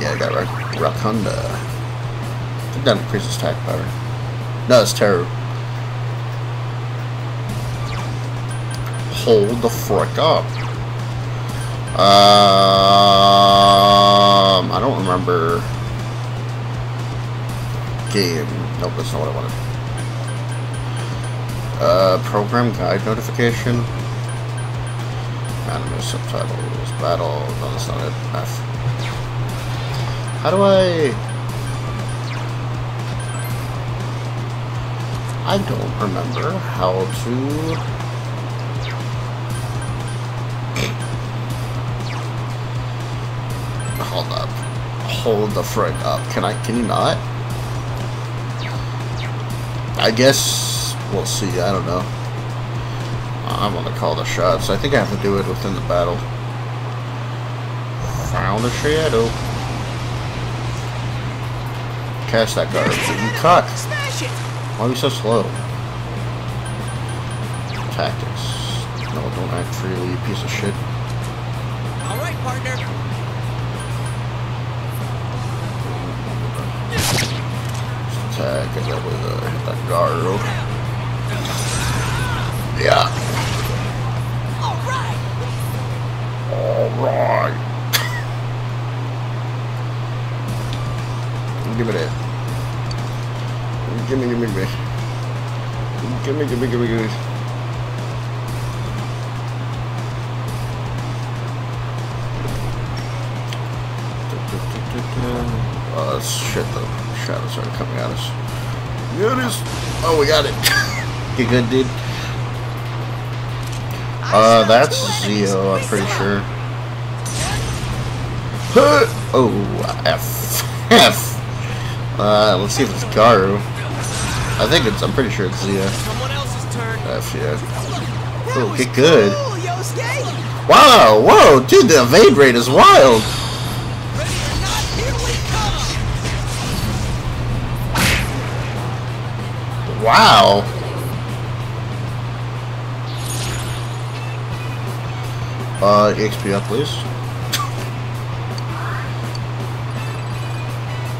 Yeah, I got Rak- Rakunda. I think that increases attack power. No, it's terror. Hold the frick up. Um, I don't remember. Game. Nope, that's not what I wanted. Uh, program guide notification. Anime subtitles. Battle. No, that's not it. F. How do I... I don't remember how to... Hold the frick up. Can I, can you not? I guess we'll see. I don't know. I'm gonna call the shots. I think I have to do it within the battle. Found a shadow. Cast that guard. You cut. Why are you so slow? Tactics. No, don't act freely, you piece of shit. All right, partner. Attack it up with uh, hit that. Yeah. Alright. [laughs] Give me that. Give me, give me, give me. Give me, give me, give me, give me. Oh, shit, the shadows are coming at us. Get us! Oh, we got it. [laughs] you good, dude? Uh, that's Zio, I'm pretty sure. Huh! Oh, F. F! Uh, let's see if it's Garu. I think it's, I'm pretty sure it's Zio. Someone else's turn. F, yeah. Oh, get good. Wow, whoa, dude, the evade rate is wild. Wow. Uh, XP up, please.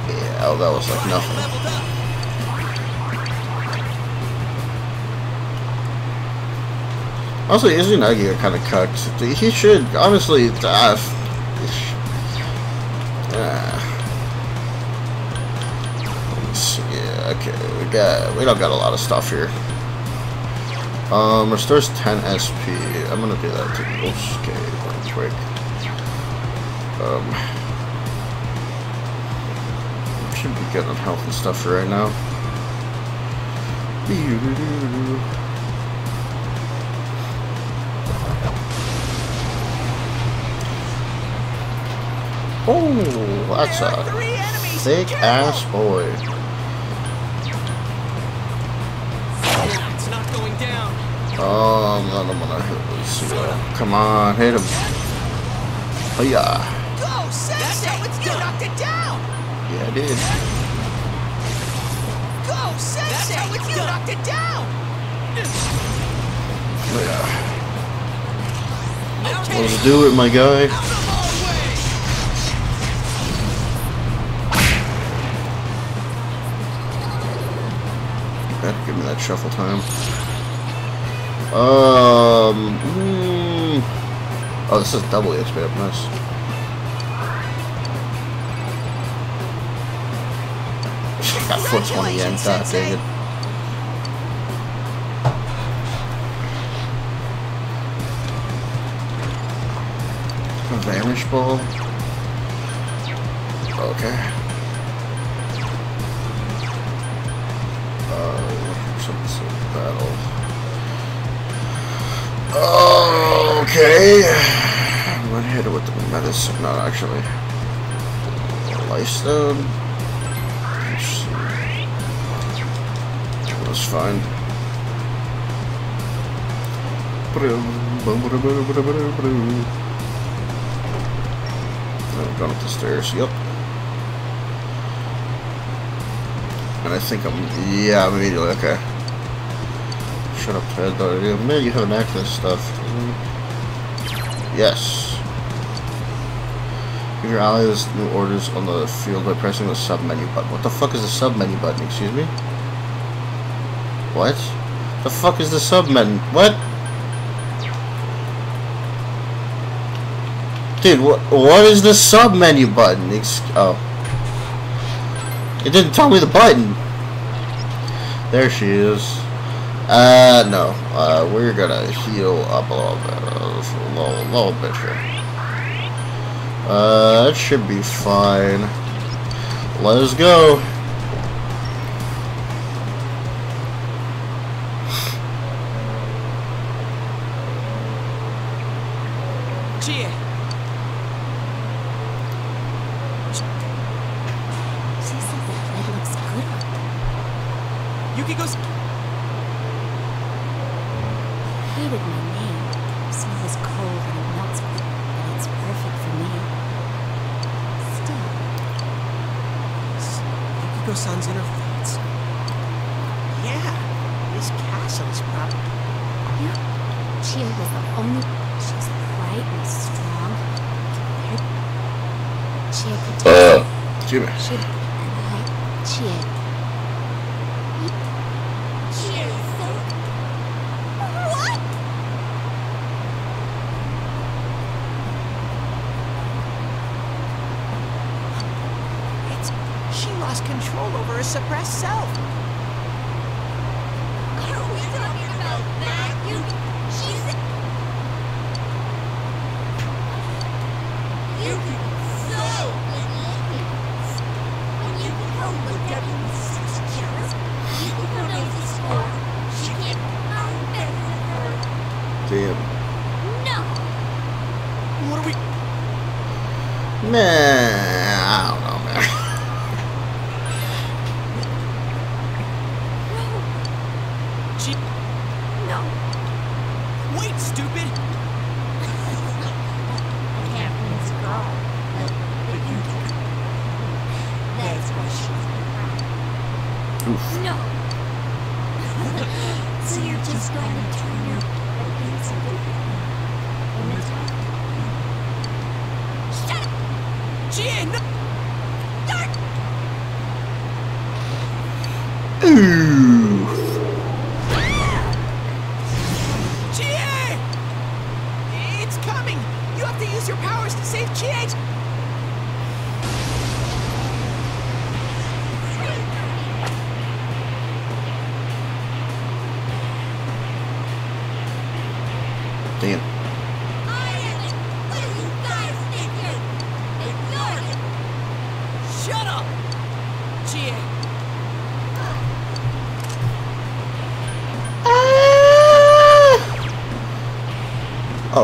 yeah, oh, that was like nothing. Also, Izanagi kind of cucked. He should, honestly, uh, got, we don't got a lot of stuff here. Um, restores 10 SP. I'm gonna do that to, okay, real quick. Um, should be good on health and stuff for right now. Oh, that's a thick ass boy. I'm hit Come on, hit him. Oh yeah, Go, Sensei! You knocked it down! yeah, I did. Go, Sensei! You knocked it down! Yeah. Let's do it, my guy. Give me that shuffle time. Um. mm, oh, this is double XP up. Nice. Got 420 yen. God dang it. Vanish ball. Okay. Uh, something's a Okay. I'm gonna hit it with the medicine. Not actually. Lifestone. That's fine. I'm going up the stairs. Yep. And I think I'm. Yeah, I'm immediately. Okay. Ted. though. Man, you have an access stuff. Yes. Give your allies new orders on the field by pressing the sub menu button. What the fuck is the sub menu button? Excuse me? What? The fuck is the sub menu? What? Dude, what, is the sub menu button? Oh. It didn't tell me the button. There she is. Uh, no. Uh, we're gonna heal up a little bit. A little, little bit here. Uh, that should be fine. Let's go.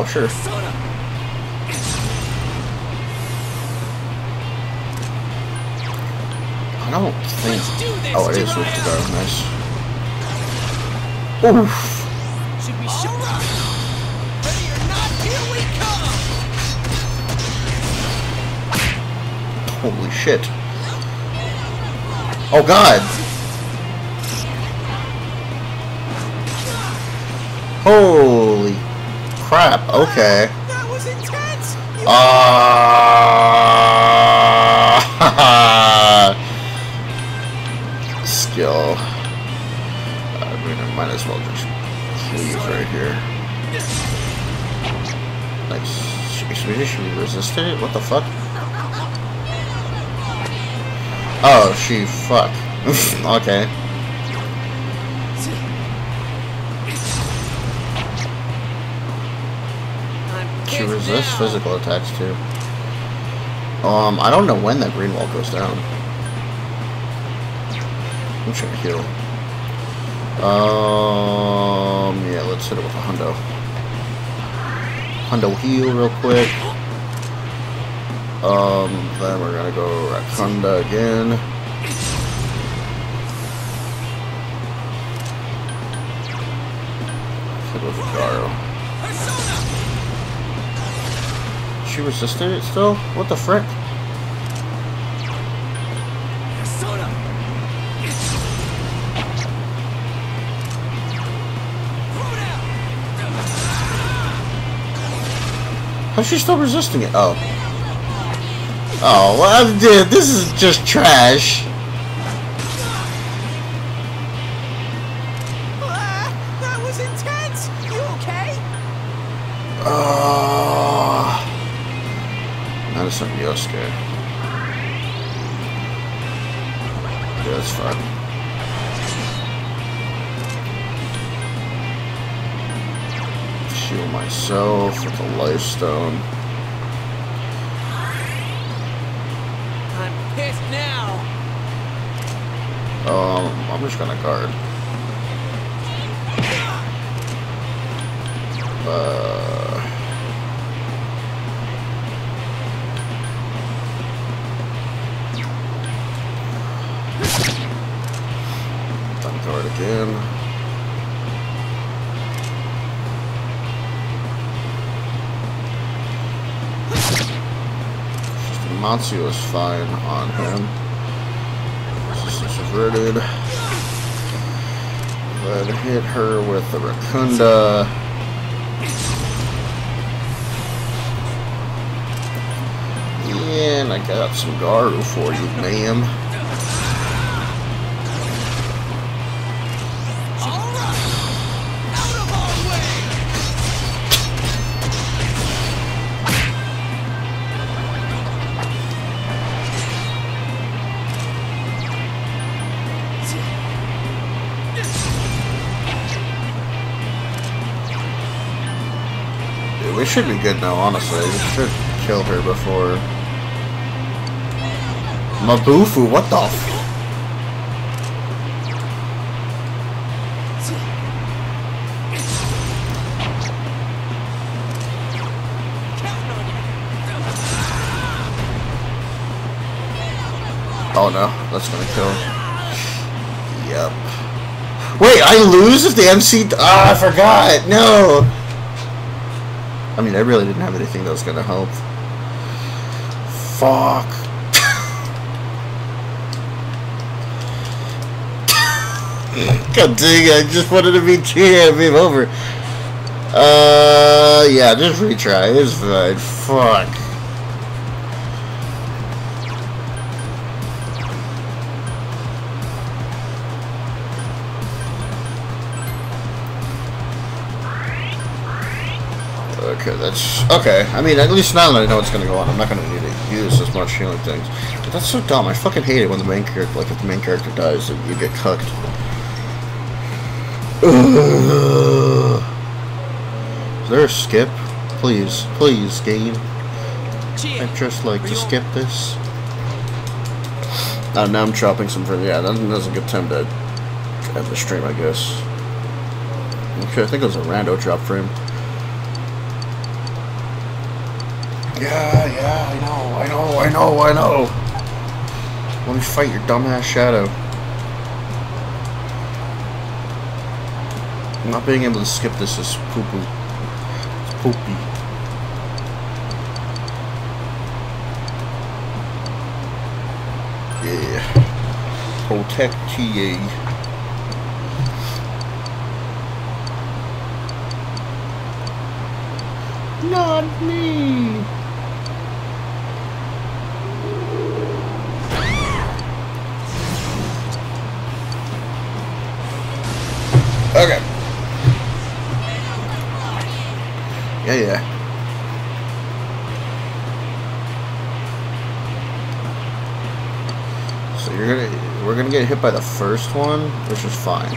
Sure. I don't think. Oh, it is with the go. Nice. Oof. Should we shut up? Ready or not, here we come! Holy shit. Oh god. Oh, she fuck. [laughs] okay. She resists physical attacks too. Um, I don't know when that green wall goes down. I'm trying to heal. Um, yeah, let's hit it with a hundo. Hundo heal real quick. Um, then we're gonna go Rakunda again. Garu. She resisted it still? What the frick? How's she still resisting it? Oh. Oh, well, dude, this is just trash. That was intense! You okay? Oh. Madison Yosuke. Yeah, that's fine. Myself with a life stone. Um, I'm gonna guard. Uh, done guard again. Matsu is fine on him. Resistance averted. Then hit her with the Rakunda. And I got some Garu for you, ma'am. Should be good now, honestly. Should kill her before. Mabufu, what the f- Oh no, that's gonna kill. Yep. Wait, I lose if the MC. Ah, I forgot. No. I mean, I really didn't have anything that was gonna help. Fuck. God dang it, I just wanted to be beam over. Uh, yeah, just retry. It's fine. Fuck. Okay. I mean, at least now that I know what's gonna go on, I'm not gonna need to use as much healing things. But that's so dumb. I fucking hate it when the main character, like if the main character dies, you get cooked. Ugh. Is there a skip? Please, please, game. I'd just like to skip this. Uh, now I'm chopping some for yeah. That, that's a good time to end the stream, I guess. Okay, I think it was a rando drop frame. Yeah, yeah, I know, I know, I know, I know. Let me fight your dumbass shadow. Not being able to skip this is poo poo. It's poopy. Yeah. Protect TA. Not me. Hit by the first one, which is fine.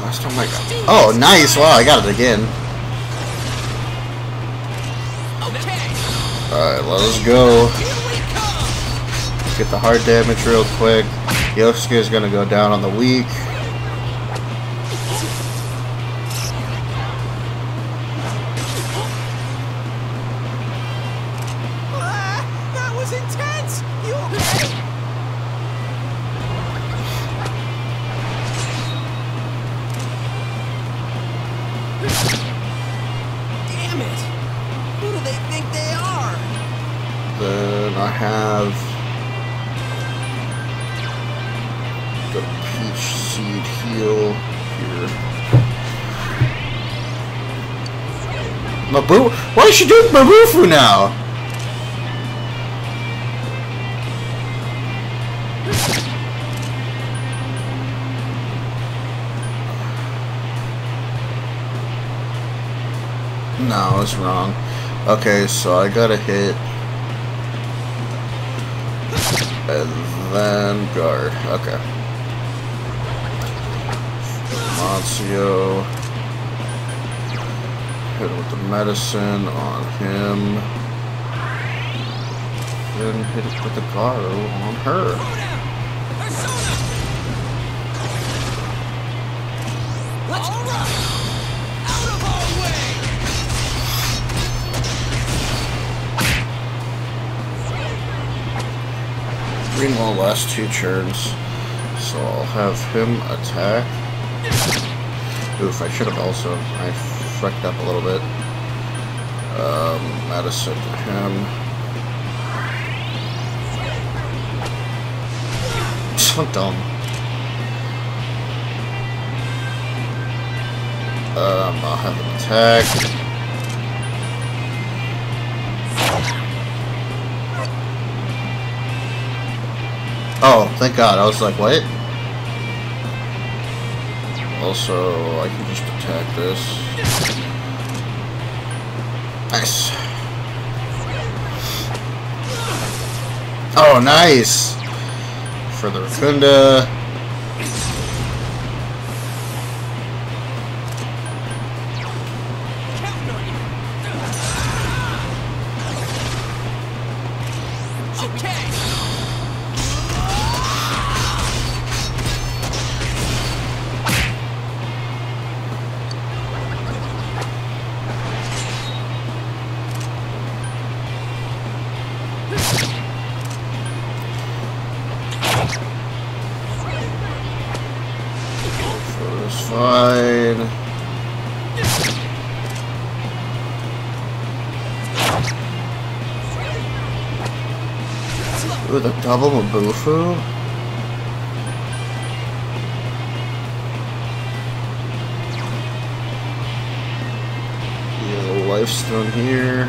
Last time I got, oh, nice! Wow, I got it again. Alright, let's go. Get the hard damage real quick. Yosuke is gonna go down on the weak. Mabufu now? No, it's wrong. Okay, so I gotta hit and then guard. Okay. Moncio. Hit with the medicine on him. Then hit it with the Garu on her. Let's All right. Out of our way! Greenwall last two turns. So I'll have him attack. Oof, I should have also. I frecked up a little bit. Um, Madison to him. [laughs] So dumb. Um, I'll have him attack. Oh, thank God. I was like, what? Also, I can just attack this. Nice. Oh, nice! For the Rakunda. Mabufu? Yeah, the lifestone here.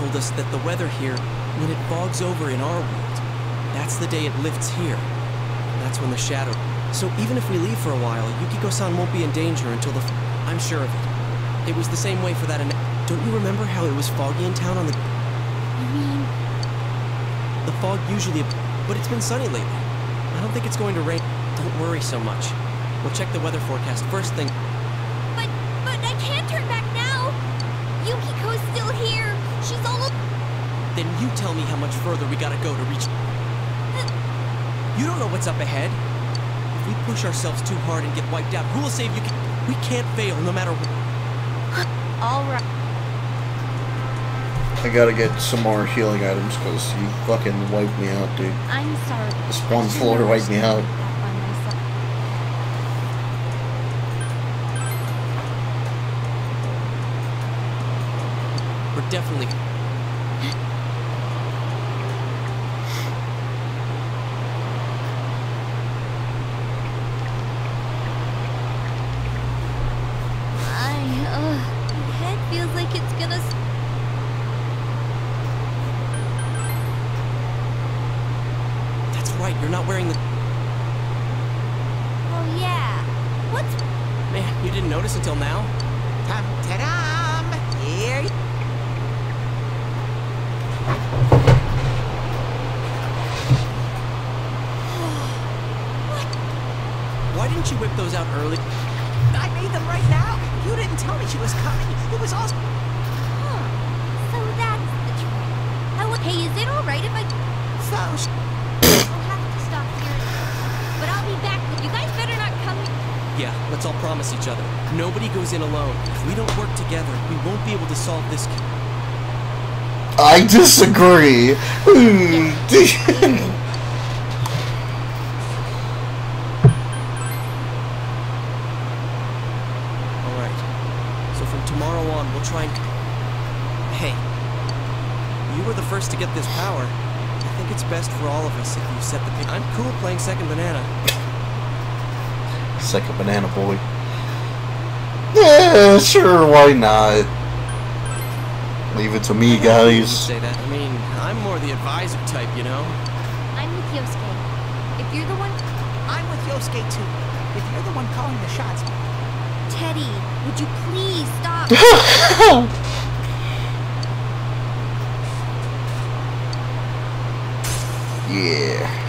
told us that the weather here, when it fogs over in our world, that's the day it lifts here. And that's when the shadow. So even if we leave for a while, Yukiko-san won't be in danger until the. I'm sure of it. It was the same way for that. Don't you remember how it was foggy in town on the? I mean, The fog usually, but it's been sunny lately. I don't think it's going to rain. Don't worry so much. We'll check the weather forecast first thing. but but I can't turn back now. Yukiko's still here. She's all. o- Then you tell me how much further we gotta go to reach. You don't know what's up ahead. If we push ourselves too hard and get wiped out, who will save you? We can't fail no matter what. [laughs] All right. I gotta get some more healing items because you fucking wiped me out, dude. I'm sorry. This one floor wiped me out. Yeah, let's all promise each other. Nobody goes in alone. If we don't work together, we won't be able to solve this. I disagree. [laughs] Alright. So from tomorrow on, we'll try and... Hey, you were the first to get this power. I think it's best for all of us if you set the... I'm cool playing second banana. Second banana boy. Yeah, sure, why not? Leave it to me, You guys. say that. I mean, I'm more the advisor type, you know? I'm with Yosuke. If you're the one... I'm with Yosuke too. If you're the one calling the shots, Teddie, would you please stop? [laughs] Yeah.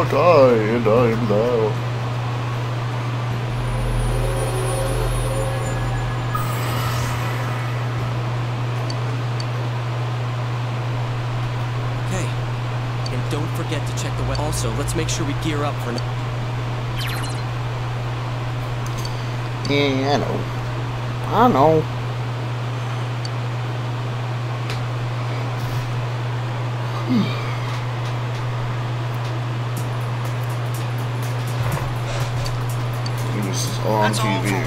Thou art I, and I am thou. Okay. And don't forget to check the web. Also, let's make sure we gear up for. Yeah, I know. I know. On TV.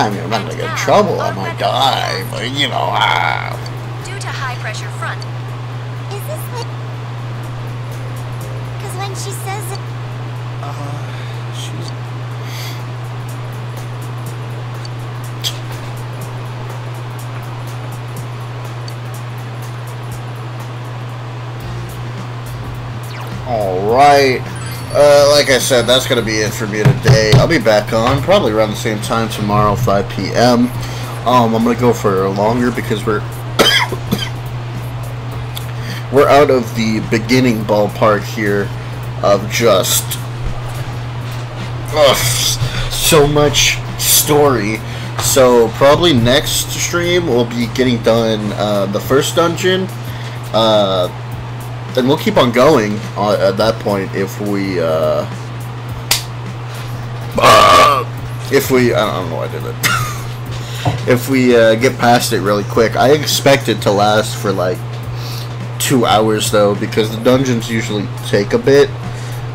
I'm not gonna get in trouble. I might die, but you know, ah. Due to high pressure front, Is this like... Because when she says it... Uh, she's... All right. Like I said, that's gonna be it for me today. I'll be back on probably around the same time tomorrow, 5 p.m. Um, I'm gonna go for longer because we're [coughs] we're out of the beginning ballpark here of just ugh, so much story. So probably next stream we'll be getting done uh, the first dungeon. Uh, and we'll keep on going uh, at that point if we uh, if we I don't know why I did it [laughs] if we uh, get past it really quick I expect it to last for like two hours though because the dungeons usually take a bit.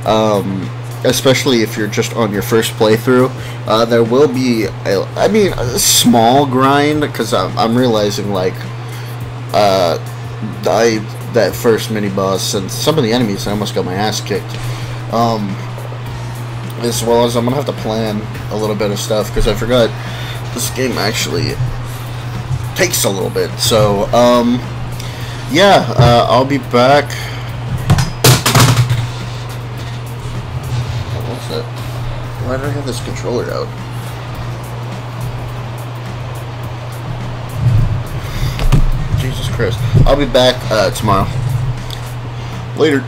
Um, especially if you're just on your first playthrough. Uh, there will be a, I mean a small grind because I'm, I'm realizing like uh, I that first mini boss and some of the enemies I almost got my ass kicked. Um, as well as I'm gonna have to plan a little bit of stuff because I forgot this game actually takes a little bit. So um, yeah, uh, I'll be back. What's that? Why did I have this controller out? Jesus Christ. I'll be back uh, tomorrow. Later.